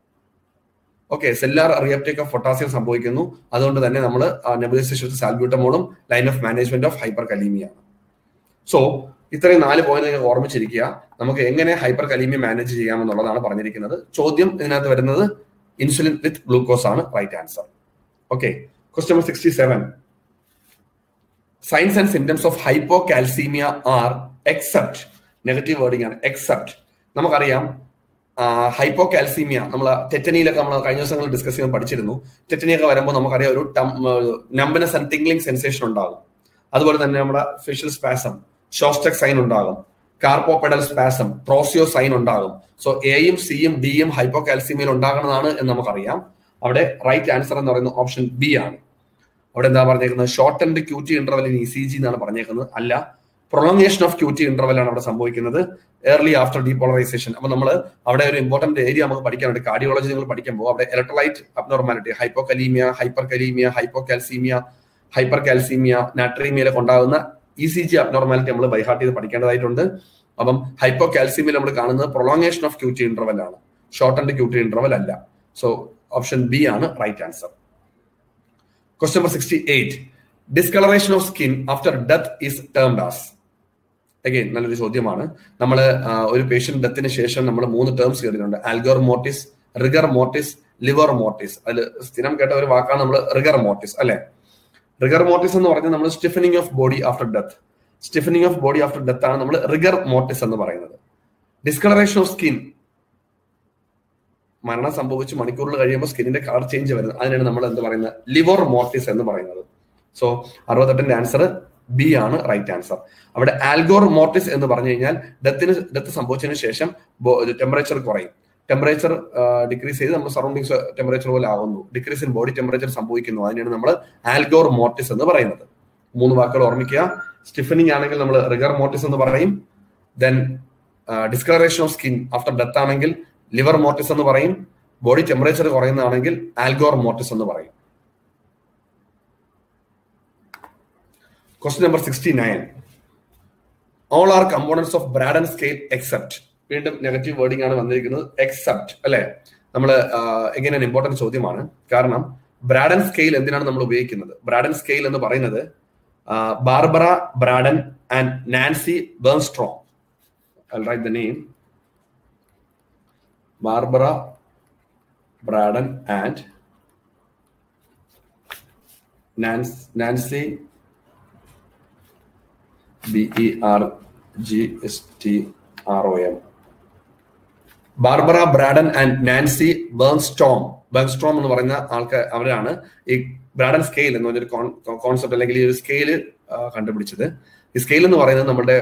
okay cellular reuptake of potassium സംഭവിക്കുന്നു. അതുകൊണ്ട് തന്നെ നമ്മൾ നെബുലൈസേഷൻ സാൽബ്യൂട്ടമോളും ലൈൻ ഓഫ് മാനേജ്മെന്റ് ഓഫ് ഹൈപ്പർ കലീമിയാണ് സോ ഇത്രയും നാല് പോയിന്റ് നിങ്ങൾ ഓർമ്മിച്ചിരിക്കുക. നമുക്ക് എങ്ങനെ ഹൈപ്പർ കലീമിയ മാനേജ് ചെയ്യാമെന്നുള്ളതാണ് പറഞ്ഞിരിക്കുന്നത്. ചോദ്യം ഇതിനകത്ത് വരുന്നത് ഇൻസുലിൻ വിത്ത് ഗ്ലൂക്കോസ് ആണ് right answer okay question number sixty seven signs and symptoms of hypocalcaemia are except negative wording ആണ് എക്സെപ്റ്റ് നമുക്കറിയാം ഹൈപ്പോ കാൽസീമിയ നമ്മൾ ടെറ്റനിയിലൊക്കെ നമ്മൾ കഴിഞ്ഞ ദിവസങ്ങൾ ഡിസ്കസ് ചെയ്യാൻ പഠിച്ചിരുന്നു. ടെറ്റനിയൊക്കെ വരുമ്പോൾ നമുക്കറിയാം ഒരു നമ്പനസ് ആൻഡ് ടിംഗ്ലിംഗ് സെൻസേഷൻ ഉണ്ടാകും. അതുപോലെ തന്നെ നമ്മുടെ ഫേഷ്യൽ സ്പാസം ഷോസ്റ്റക് സൈൻ ഉണ്ടാകും. കാർപ്പോപെഡൽ സ്പാസം പ്രോസിയോ സൈൻ ഉണ്ടാകും സോ എയും സിയും ഡിയും ഹൈപ്പോ കാൽസീമിയയിൽ ഉണ്ടാകുന്നതാണ് എന്ന് നമുക്കറിയാം. അവിടെ റൈറ്റ് ആൻസർ എന്ന് പറയുന്ന ഓപ്ഷൻ ബി ആണ്. അവിടെ എന്താ പറഞ്ഞേക്കുന്നത്? Short and QT interval E C G എന്നാണ് പറഞ്ഞേക്കുന്നത്. അല്ല പ്രൊളോങ്ങേഷൻ ഓഫ് ക്യൂറ്റി ഇന്റർവൽ ആണ് അവിടെ സംഭവിക്കുന്നത്. ഏർലി ആഫ്റ്റർ ഡീപോളറൈസേഷൻ അപ്പൊ നമ്മൾ അവിടെ ഒരു ഇമ്പോർട്ടന്റ് ഏരിയ നമുക്ക് പഠിക്കാനുണ്ട്. കാർഡിയോളജി നിങ്ങൾ പഠിക്കുമ്പോൾ അവിടെ electrolyte abnormality hypokalemia hyperkalemia hypocalcemia hypercalcemia നാട്രീമിയയിലൊക്കെ ഉണ്ടാകുന്ന ഇ സി ജി അബ്നോർമാലിറ്റി നമ്മൾ ബൈഹാർട്ട് ചെയ്ത് പഠിക്കേണ്ടതായിട്ടുണ്ട്. അപ്പം ഹൈപ്പോ കാൽസീമിയ നമ്മൾ കാണുന്നത് പ്രൊളോങ്ങേഷൻ ഓഫ് ക്യൂറ്റി ഇന്റർവൽ ആണ്. ഷോർട്ട് ആൻഡ് ക്യൂറ്റി ഇന്റർവൽ അല്ല. സോ ഓപ്ഷൻ ബി ആണ് right answer question number sixty eight discoloration of skin after death is termed as again നല്ലൊരു ചോദ്യമാണ്. നമ്മൾ ഒരു പേഷ്യന്റ് ഡെത്തിന് ശേഷം നമ്മൾ മൂന്ന് ടേംസ് കേട്ടിട്ടുണ്ട്. Algor mortis rigor mortis livor mortis അതിൽ സ്ഥിരം കേട്ട ഒരു വാക്കാണ് നമ്മൾ റിഗർ മോർട്ടിസ് അല്ലെ? റിഗർ മോർട്ടിസ് എന്ന് പറഞ്ഞാൽ നമ്മൾ stiffening of body after death stiffening of body after death ആണ് നമ്മൾ റിഗർ മോർട്ടിസ് എന്ന് പറയുന്നത്. ഡിസ്കളറേഷൻ ഓഫ് സ്കിൻ മരണം സംഭവിച്ച് മണിക്കൂറിൽ കഴിയുമ്പോൾ സ്കിന്നിന്റെ കളർ ചേഞ്ച് വരുന്നത്. അതിനാണ് നമ്മൾ എന്ത് പറയുന്നത്? ലിവർ മോർട്ടിസ് എന്ന് പറയുന്നത്. സോ അറുപത്തെട്ടിന്റെ ആൻസർ ബി ആണ് റൈറ്റ് ആൻസർ അവിടെ ആൽഗോർ മോർട്ടിസ് എന്ന് പറഞ്ഞു കഴിഞ്ഞാൽ ഡെത്തിന് ഡെത്ത് സംഭവിച്ചതിന് ശേഷം ടെമ്പറേച്ചർ കുറയും. ടെമ്പറേച്ചർ ഡിക്രീസ് ചെയ്ത് നമ്മൾ സറൗണ്ടിങ്സ് ടെമ്പറേച്ചർ പോലെ ആവുന്നു. ഡിക്രീസ് ഇൻ ബോഡി ടെമ്പറേച്ചർ സംഭവിക്കുന്നു. അതിനാണ് നമ്മൾ ആൽഗോർ മോർട്ടിസ് എന്ന് പറയുന്നത്. മൂന്ന് വാക്കുകൾ ഓർമ്മിക്കുക. സ്റ്റിഫനിങ് ആണെങ്കിൽ നമ്മൾ റിഗർ മോർട്ടിസ് എന്ന് പറയും. Then discoloration of skin after death ആണെങ്കിൽ ലിവർ മോർട്ടിസ് എന്ന് പറയും. ബോഡി ടെമ്പറേച്ചർ കുറയുന്നതാണെങ്കിൽ ആൽഗോർ മോർട്ടിസ് എന്ന് പറയും. Question number sixty nine all are components of Braden scale except വീണ്ടും നെഗറ്റീവ് വേർഡിംഗ് ആണ് വന്നിരിക്കുന്നത് എക്സെപ്റ്റ് അല്ലെ? നമ്മൾ എങ്ങനെ ഇമ്പോർട്ടന്റ് ചോദ്യമാണ്. കാരണം ബ്രാഡൻ സ്കെയിൽ എന്തിനാണ് നമ്മൾ ഉപയോഗിക്കുന്നത്? ബ്രാഡൻ സ്കെയിൽ എന്ന് പറയുന്നത് Barbara Braden and Nancy Bergstrom I'll write the name. Barbara Braden and B E R G S T R O M Barbara Braden and Nancy Bergstrom Bergstrom എന്ന് പറയുന്ന ആൾക്കാർ അവരാണ് ഈ ബ്രാഡൻ സ്കെയിൽ എന്ന് പറഞ്ഞൊരു കോൺസെപ്റ്റ് അല്ലെങ്കിൽ ഈ ഒരു സ്കെയിൽ കണ്ടുപിടിച്ചത്. ഈ സ്കെയിൽ എന്ന് പറയുന്നത് നമ്മുടെ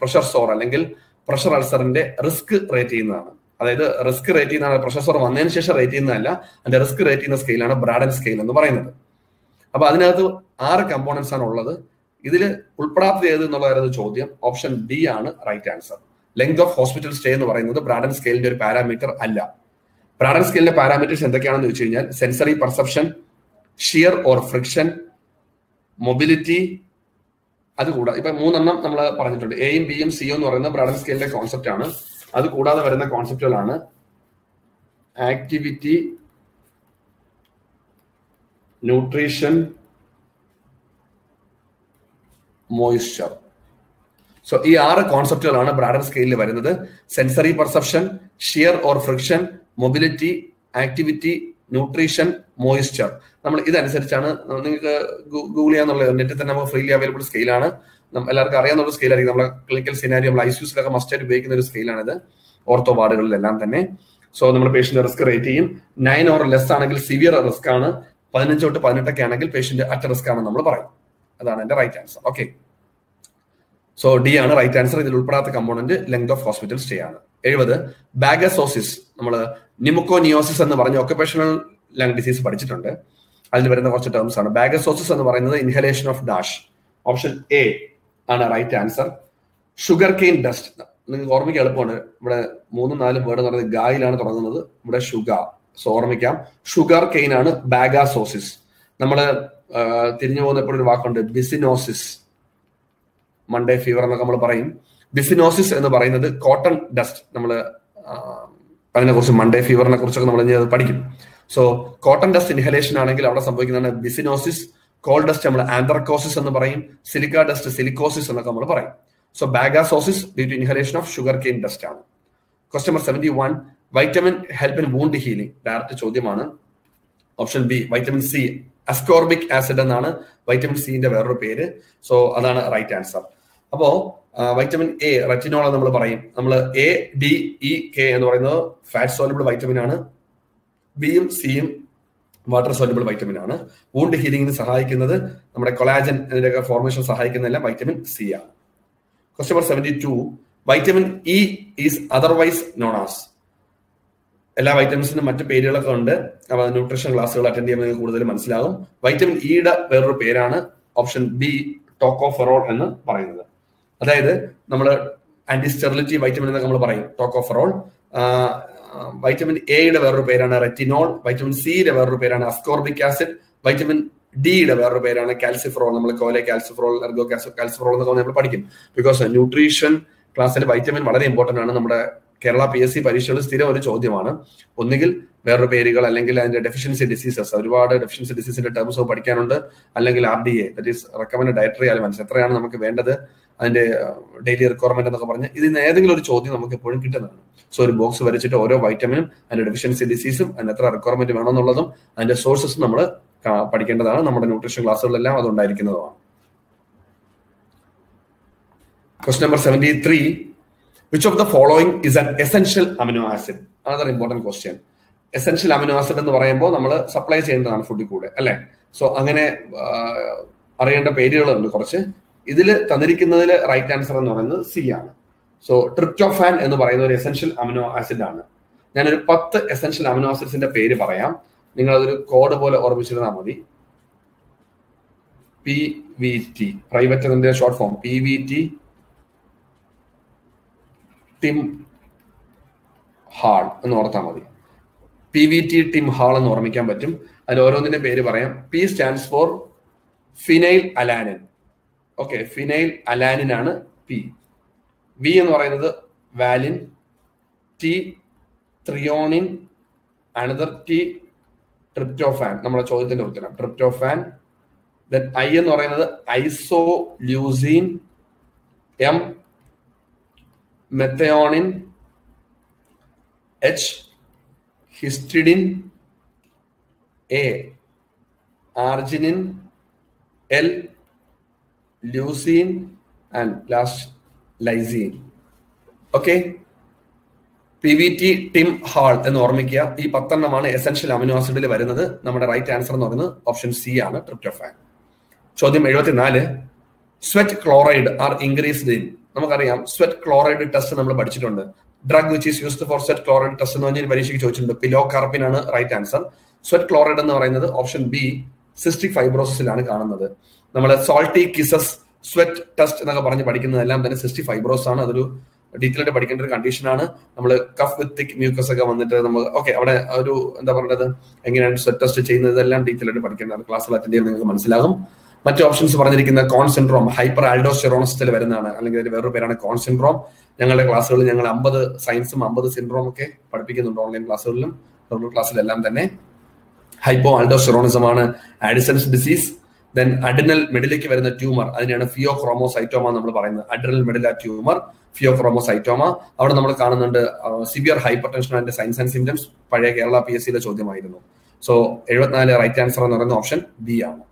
പ്രഷർ സോർ അല്ലെങ്കിൽ പ്രഷർ അൾസറിന്റെ റിസ്ക് റേറ്റ് ചെയ്യുന്നതാണ്. അതായത് റിസ്ക് റേറ്റ് ചെയ്യുന്നതാണ്. പ്രഷർ സോർ വന്നതിന് ശേഷം റേറ്റ് ചെയ്യുന്നതല്ല അതിന്റെ റിസ്ക് റേറ്റ് ചെയ്യുന്ന സ്കെയിലാണ് ബ്രാഡൻ സ്കെയിൽ എന്ന് പറയുന്നത്. അപ്പൊ അതിനകത്ത് ആറ് കമ്പോണൻസ് ആണ് ഉള്ളത്. ഇതിൽ ഉൾപ്പെടാത്തത് ഏത് എന്നുള്ളതായിരുന്നു ചോദ്യം. ഓപ്ഷൻ ഡി ആണ് right answer. Length of hospital stay എന്ന് പറയുന്നത് ബ്രാഡൻ സ്കെയിലിന്റെ ഒരു പാരാമീറ്റർ അല്ല. ബ്രാഡൻ സ്കെയിലിന്റെ പാരാമീറ്റേഴ്സ് എന്തൊക്കെയാണെന്ന് വെച്ച് കഴിഞ്ഞാൽ sensory perception shear or friction mobility അതുകൂടാതെ ഇപ്പൊ മൂന്നെണ്ണം നമ്മൾ പറഞ്ഞിട്ടുണ്ട്. എയും ബിയും സിയും എന്ന് പറയുന്ന ബ്രാഡൻ സ്കെയിലിന്റെ കോൺസെപ്റ്റ് ആണ്. അത് കൂടാതെ വരുന്ന കോൺസെപ്റ്റുകളാണ് ആക്ടിവിറ്റി ന്യൂട്രീഷൻ മോയിസ്ചർ സോ ഈ ആറ് കോൺസെപ്റ്റുകളാണ് ബ്രാഡൻ സ്കെയിലിൽ വരുന്നത്. Sensory perception shear or friction mobility activity nutrition moisture നമ്മൾ ഇതനുസരിച്ചാണ് നിങ്ങൾക്ക് ഗൂഗിൾ ചെയ്യാന്നുള്ള നെറ്റിൽ തന്നെ നമുക്ക് ഫ്രീലി അവൈലബിൾ സ്കെയിലാണ് എല്ലാവർക്കും അറിയാവുന്ന ഒരു സ്കെയിലായിരിക്കും നമ്മളെ ക്ലിനിക്കൽ സിനാരി നമ്മൾ ഐസ്യൂസിലൊക്കെ മസ്റ്റായിട്ട് ഉപയോഗിക്കുന്ന ഒരു സ്കെയിലാണിത് ഓർത്തോ വാർഡുകളിലെല്ലാം തന്നെ. സോ നമ്മൾ പേഷ്യന്റ് റിസ്ക് റേറ്റ് ചെയ്യും. നയൻ ഓർ ലെസ് ആണെങ്കിൽ സിവിയർ റിസ്ക് ആണ്. പതിനഞ്ച് തൊട്ട് പതിനെട്ടൊക്കെ ആണെങ്കിൽ പേഷ്യന്റ് അറ്റ് റിസ്ക് ആണെന്ന് നമ്മൾ പറയും. അതാണ് എന്റെ right answer okay so D ആണ് റൈറ്റ് ആൻസർ ഇതിൽ ഉൾപ്പെടാത്ത component length of hospital stay ആണ്. എഴുപത് ബാഗസോസിസ് നമ്മൾ നിമുക്കോനിയോസിസ് എന്ന് പറഞ്ഞ ഒക്കുപേഷണൽ ലങ് ഡിസീസ് പഠിച്ചിട്ടുണ്ട്. അതിൽ വരുന്ന കുറച്ച് ടേംസ് ആണ്. ബാഗസോസിസ് എന്ന് പറയുന്നത് inhalation of dash option A ആണ് right answer sugar cane dust നിങ്ങൾക്ക് ഓർമ്മിക്കാൻ എളുപ്പമാണ്. ഇവിടെ മൂന്നും നാലും വേർഡ് എന്ന് പറയുന്നത് ഗായിലാണ് തുടങ്ങുന്നത്. ഇവിടെ ഷുഗർ സോ ഓർമ്മിക്കാം. ഷുഗർ കെയിൻ ആണ് ബാഗാസോസിസ് നമ്മൾ തിരിഞ്ഞു പോകുന്ന ഒരു വാക്കുണ്ട്. ബിസിനോസിസ് മൺഡേ ഫീവർ എന്നൊക്കെ നമ്മൾ പറയും. ബിസിനോസിസ് എന്ന് പറയുന്നത് കോട്ടൺ ഡസ്റ്റ് നമ്മൾ അതിനെ കുറിച്ച് മൺഡേ ഫീവറിനെ കുറിച്ചൊക്കെ നമ്മൾ ഇനി അത് പഠിക്കും. സോ കോട്ടൺ ഡസ്റ്റ് ഇൻഹലേഷൻ ആണെങ്കിൽ അവിടെ സംഭവിക്കുന്നതാണ് ബിസിനോസിസ് കോൾ ഡസ്റ്റ് നമ്മൾ ആന്ത്രക്കോസിസ് എന്ന് പറയും സിലിക്ക ഡസ്റ്റ് സിലിക്കോസിസ് എന്നൊക്കെ നമ്മൾ പറയും. So bagassosis due to inhalation of sugar cane dust ആണ്. Quest number one vitamin help in wound healing direct ചോദ്യമാണ്. Option B vitamin C ascorbic acid എന്നാണ് വൈറ്റമിൻ സിന്റെ വേറൊരു പേര്. സോ അതാണ് റൈറ്റ് ആൻസർ അപ്പോ വൈറ്റമിൻ എ റെറ്റിനോൾ നമ്മൾ പറയും. നമ്മൾ എ ഡി ഇ കെ എന്ന് പറയുന്നത് ഫാറ്റ് സോലബിൾ വൈറ്റമിൻ ആണ്. ബിയും സിയും വാട്ടർ സോലബിൾ വൈറ്റമിൻ ആണ്. വൂണ്ട് ഹീലിംഗിന് സഹായിക്കുന്നത് നമ്മുടെ കൊളാജൻ അതിന്റെ ഫോർമേഷൻ സഹായിക്കുന്നതെല്ലാം വൈറ്റമിൻ സി ആണ്. Question number seventy two vitamin E is otherwise known as എല്ലാ വൈറ്റമിൻസിനും മറ്റു പേരുകളൊക്കെ ഉണ്ട്. അപ്പൊ ന്യൂട്രീഷൻ ക്ലാസ്സുകൾ അറ്റൻഡ് ചെയ്യുമ്പോൾ കൂടുതൽ മനസ്സിലാകും വൈറ്റമിൻ ഇയുടെ വേറൊരു പേരാണ് ഓപ്ഷൻ ബി ടോക്കോഫെറോൾ എന്ന് പറയുന്നത്. അതായത് നമ്മൾ ആന്റി സ്റ്റെറിലിറ്റി വൈറ്റമിൻ എന്നൊക്കെ നമ്മൾ പറയും ടോക്കോഫെറോൾ വൈറ്റമിൻ എയുടെ വേറൊരു പേരാണ് റെറ്റിനോൾ വൈറ്റമിൻ സിയുടെ വേറൊരു പേരാണ് അസ്കോർബിക് ആസിഡ് വൈറ്റമിൻ ഡിയുടെ വേറൊരു പേരാണ് കാൽസിഫറോൾ നമ്മൾ കോലെ കാൽസിഫ്രോൾ എർഗോ കാൽസിഫ്രോൾ എന്നൊക്കെ നമ്മൾ പഠിക്കും. ബിക്കോസ് ന്യൂട്രീഷൻ ക്ലാസ്സിൽ വൈറ്റമിൻ വളരെ ഇമ്പോർട്ടന്റ് ആണ്. നമ്മുടെ കേരള പി എസ് സി പരീക്ഷകൾ സ്ഥിരം ഒരു ചോദ്യമാണ്. ഒന്നുകിൽ വേറൊരു പേരുകൾ അല്ലെങ്കിൽ അതിന്റെ ഡെഫിഷ്യൻസി ഡിസീസസ് ഒരുപാട് ഡെഫിഷ്യൻസി ഡിസീസിന്റെ ടേംസ് പഠിക്കാനുണ്ട്. അല്ലെങ്കിൽ R D A that is recommend dietary allowance എത്രയാണ് നമുക്ക് വേണ്ടത്? അതിന്റെ ഡെയിലി റിക്വയർമെന്റ് എന്നൊക്കെ പറഞ്ഞ് ഇതിന് ഏതെങ്കിലും ഒരു ചോദ്യം നമുക്ക് എപ്പോഴും കിട്ടുന്നതാണ്. സോ ഒരു ബോക്സ് വരച്ചിട്ട് ഓരോ വൈറ്റമിനും അതിന്റെ ഡെഫിഷ്യൻസി ഡിസീസും അതിന് എത്ര റിക്വയർമെന്റ് വേണമെന്നുള്ളതും അതിന്റെ സോഴ്സസും നമ്മൾ പഠിക്കേണ്ടതാണ്. നമ്മുടെ ന്യൂട്രീഷൻ ക്ലാസ്സുകളിലെല്ലാം അത് ഉണ്ടായിരിക്കുന്നതുമാണ് quest number seventy three which of the following is an essential amino acid other important question essential amino acid എന്ന് പറയുമ്പോൾ നമ്മൾ സപ്ലൈ ചെയ്യേണ്ടതാണ് ഫുഡിൽ കൂടെ അല്ലെ? സോ അങ്ങനെ അറിയേണ്ട പേരുകളുണ്ട് കുറച്ച്. ഇതിൽ തന്നിരിക്കുന്നതിൽ റൈറ്റ് ആൻസർ എന്ന് പറയുന്നത് സി ആണ്. സോ ട്രിപ്റ്റോഫാൻ എന്ന് പറയുന്ന ഒരു എസെൻഷ്യൽ അമിനോ ആസിഡ് ആണ്. ഞാനൊരു പത്ത് എസെൻഷ്യൽ അമിനോ ആസിഡ്സിന്റെ പേര് പറയാം. നിങ്ങൾ അതൊരു കോഡ് പോലെ ഓർമ്മിച്ചിരുന്നാൽ മതി. പി വി ടി പ്രൈവറ്റ് എന്നതിന്റെ short form P V T Tim Hall എന്ന് ഓർത്താൽ മതി. P V T Tim Hall എന്ന് ഓർമ്മിക്കാൻ പറ്റും. അതിൽ ഓരോന്നിന്റെ പേര് പറയാം. P stands for phenylalanine okay phenyl ആണ് പി വി എന്ന് പറയുന്നത് valine. T threonine another T tryptophan നമ്മുടെ ചോദ്യത്തിന്റെ ഉത്തരം. ട്രിപ്റ്റോഫാൻ ദെൻ ഐ എന്ന് പറയുന്നത് isoleucine M methionine H histidine A arginine L leucine and last lysine. Okay P V T Tim എന്ന് ഓർമ്മിക്കുക. ഈ പത്തെണ്ണമാണ് എസെൻഷ്യൽ അമിനോ ആസിഡിൽ വരുന്നത്. നമ്മുടെ റൈറ്റ് ആൻസർ എന്ന് പറയുന്നത് ഓപ്ഷൻ സി ആണ് ട്രിപ്റ്റോഫാൻ ചോദ്യം എഴുപത്തിനാല്. Sweat chloride are increased in നമുക്കറിയാം സ്വെറ്റ് ക്ലോറൈഡ് ടെസ്റ്റ് നമ്മൾ പഠിച്ചിട്ടുണ്ട്. Drug which is used for sweat chloride test എന്ന് പറഞ്ഞാൽ പരീക്ഷയ്ക്ക് ചോദിച്ചിട്ടുണ്ട്. പിലോ കാർപ്പിൻ ആണ് റൈറ്റ് ആൻസർ സ്വെറ്റ് ക്ലോറൈഡ് എന്ന് പറയുന്നത് ഓപ്ഷൻ ബി സിസ്റ്റിക് ഫൈബ്രോസിസിലാണ് കാണുന്നത്. നമ്മൾ സോൾട്ടി കിസസ് സ്വെറ്റ് ടെസ്റ്റ് എന്നൊക്കെ പറഞ്ഞ് പഠിക്കുന്നതെല്ലാം തന്നെ സിസ്റ്റി ഫൈബ്രോസ് ആണ്. അതൊരു ഡീറ്റെയിൽ ആയിട്ട് പഠിക്കേണ്ട ഒരു കണ്ടീഷൻ ആണ്. നമ്മൾ കഫ് വിത്ത് തിക് മ്യൂക്കസ് ഒക്കെ വന്നിട്ട് നമ്മൾ ഓക്കെ അവിടെ ഒരു എന്താ പറയുന്നത് എങ്ങനെയാണ് സ്വെറ്റ് ടെസ്റ്റ് ചെയ്യുന്നത്? ഇതെല്ലാം ഡീറ്റെയിൽ ആയിട്ട് പഠിക്കേണ്ടത് ക്ലാസ്സിൽ അറ്റൻഡ് ചെയ്യുമ്പോൾ നിങ്ങൾക്ക് മനസ്സിലാകും. മറ്റു ഓപ്ഷൻസ് പറഞ്ഞിരിക്കുന്ന കോൺ സിൻഡ്രോം ഹൈപ്പർ ആൽഡോസ്റ്റെറോണസിൽ വരുന്നതാണ്. അല്ലെങ്കിൽ അതിന്റെ വേറൊരു പേരാണ് കോൺ സിൻഡ്രോം ഞങ്ങളുടെ ക്ലാസ്സുകളിൽ ഞങ്ങൾ അമ്പത് സയൻസും അമ്പത് സിൻഡ്രോം ഒക്കെ പഠിപ്പിക്കുന്നുണ്ട് ഓൺലൈൻ ക്ലാസ്സുകളിലും ക്ലാസ്സിലെല്ലാം തന്നെ ഹൈപ്പോ ആൽഡോസ്റ്റെറോണിസം ആണ്. ആഡിസൺസ് ഡിസീസ് ദെൻ അഡിനൽ മെഡിലേക്ക് വരുന്ന ട്യൂമർ അതിനെയാണ് ഫിയോ ക്രോമോസൈറ്റോമ നമ്മൾ പറയുന്നത്. അഡിനൽ മെഡില ട്യൂമർ ഫിയോ ക്രോമോസൈറ്റോമ അവിടെ നമ്മൾ കാണുന്നുണ്ട് severe hypertension and signs and symptoms പഴയ കേരള പി എസ് സിയിലെ ചോദ്യമായിരുന്നു. സോ എഴുപത്തിനാല് റൈറ്റ് ആൻസർ എന്ന് പറയുന്ന ഓപ്ഷൻ ബി ആണ്.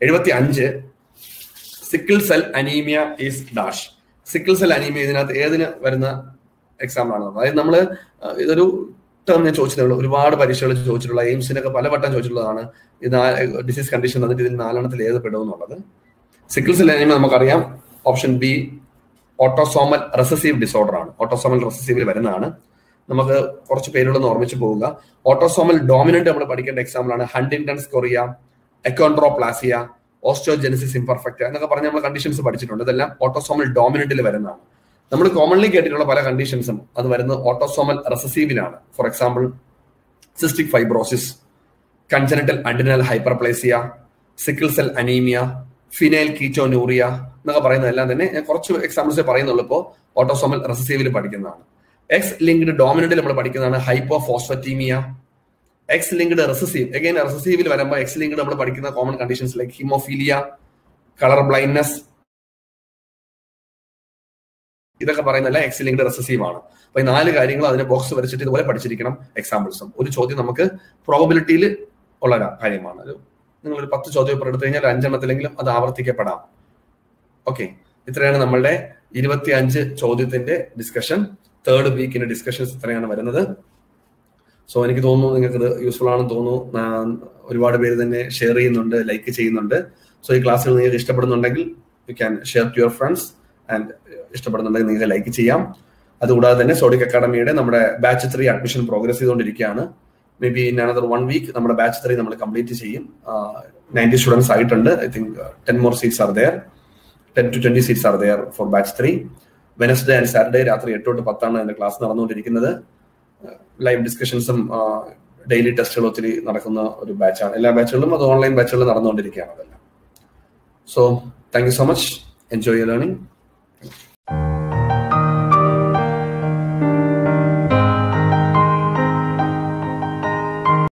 എഴുപത്തി അഞ്ച് sickle cell anaemia is dash sickle cell anaemia ഇതിനകത്ത് ഏതിന് വരുന്ന എക്സാമ്പിൾ ആണ്? അതായത് നമ്മൾ ഇതൊരു ടേം ഞാൻ ചോദിച്ചതേ ഉള്ളൂ ഒരുപാട് പരീക്ഷകൾ ചോദിച്ചിട്ടുള്ള എയിംസിനൊക്കെ പലവട്ടം ചോദിച്ചിട്ടുള്ളതാണ് ഇത് ഡിസീസ് കണ്ടീഷൻ വന്നിട്ട് ഇതിൽ നാലെണ്ണത്തിൽ ഏത് പെടും എന്നുള്ളത്. സിക്കിൾ സെൽ അനീമിയ നമുക്കറിയാം. Option B autosomal recessive disorder ആണ്. ഓട്ടോസോമൽ റെസസീവിൽ വരുന്നതാണ്. നമുക്ക് കുറച്ച് പേരുകളൊന്ന് ഓർമ്മിച്ച് പോവുക. ഓട്ടോസോമൽ ഡോമിനന്റ് നമ്മൾ പഠിക്കേണ്ട എക്സാമ്പിൾ ആണ്. ഹണ്ടിൻടൺസ് കൊറിയ എക്കോൺട്രോപ്ലാസിയ ഓസ്റ്റോജെനസിസ് ഇംപെർഫെക്റ്റ് എന്നൊക്കെ പറഞ്ഞ് നമ്മൾ കണ്ടീഷൻസ് പഠിച്ചിട്ടുണ്ട്. ഇതെല്ലാം ഓട്ടോസോമൽ ഡോമിനന്റിൽ വരുന്നതാണ്. നമ്മൾ കോമൺലി കേട്ടിട്ടുള്ള പല കണ്ടീഷൻസും അത് വരുന്നത് autosomal റെസസീവിലാണ് for example cystic fibrosis congenital adrenal hyperplasia sickle cell anaemia phenylketonuria എന്നൊക്കെ പറയുന്നതെല്ലാം തന്നെ ഞാൻ കുറച്ച് എക്സാമ്പിൾസ് പറയുന്നുള്ളൂ ഇപ്പോൾ ഓട്ടോസോമൽ റെസസീവിൽ പഠിക്കുന്നതാണ്. എക്സ് ലിങ്ക്ഡ് ഡോമിനന്റിൽ നമ്മൾ പഠിക്കുന്നതാണ് hypophosphataemia X linked recessive again റെസസീവിൽ വരുമ്പോൾ എക്സ് ലിങ്ക്ഡ് നമ്മൾ പഠിക്കുന്ന common conditions like haemophilia colour blindness ഇതൊക്കെ പറയുന്നത് എക്സ് ലിങ്ക്ഡ് റെസസീവ് ആണ്. അപ്പൊ ഈ നാല് കാര്യങ്ങൾ അതിനെ ബോക്സ് വരച്ചിട്ട് ഇതുപോലെ പഠിച്ചിരിക്കണം എക്സാമ്പിൾസും ഒരു ചോദ്യം നമുക്ക് പ്രോബിലിറ്റിയിൽ ഉള്ള കാര്യമാണ്. നിങ്ങൾ ഒരു പത്ത് ചോദ്യം പേപ്പർ എടുത്തു കഴിഞ്ഞാൽ അഞ്ചെണ്ണത്തിലെങ്കിലും അത് ആവർത്തിക്കപ്പെടാം. ഓക്കെ ഇത്രയാണ് നമ്മളുടെ ഇരുപത്തി അഞ്ച് ചോദ്യത്തിന്റെ ഡിസ്കഷൻ തേർഡ് വീക്കിന്റെ ഡിസ്കഷൻസ് ഇത്രയാണ് വരുന്നത്. സോ എനിക്ക് തോന്നുന്നു നിങ്ങൾക്ക് ഇത് യൂസ്ഫുൾ ആണെന്ന് തോന്നുന്നു. ഒരുപാട് പേര് തന്നെ ഷെയർ ചെയ്യുന്നുണ്ട് ലൈക്ക് ചെയ്യുന്നുണ്ട്. സോ ഈ ക്ലാസ്സുകൾ നിങ്ങൾക്ക് ഇഷ്ടപ്പെടുന്നുണ്ടെങ്കിൽ you can share to your friends and ഇഷ്ടപ്പെടുന്നുണ്ടെങ്കിൽ നിങ്ങൾക്ക് ലൈക്ക് ചെയ്യാം. അതുകൂടാതെ തന്നെ സോഡിക് അക്കാഡമിയുടെ നമ്മുടെ ബാച്ച് ത്രീ അഡ്മിഷൻ പ്രോഗ്രസ് ചെയ്തുകൊണ്ടിരിക്കുകയാണ്. May be in another one week നമ്മുടെ ബാച്ച് ത്രീ നമ്മൾ കംപ്ലീറ്റ് ചെയ്യും. നയന്റി സ്റ്റുഡൻസ് ആയിട്ടുണ്ട്. I think ten more seats are there ten to twenty seats are there for batch three Wednesday and Saturday രാത്രി എട്ട് തൊട്ട് പത്താണ് എന്റെ ക്ലാസ് നടന്നുകൊണ്ടിരിക്കുന്നത്. ലൈവ് ഡിസ്കഷൻസും ഡെയിലി ടെസ്റ്റുകൾ ഒത്തിരി നടക്കുന്ന ഒരു ബാച്ചാണ് എല്ലാ ബാച്ചുകളിലും അത് ഓൺലൈൻ ബാച്ചുകളിലും നടന്നുകൊണ്ടിരിക്കുകയാണ് അതെല്ലാം. So thank you so much enjoy learning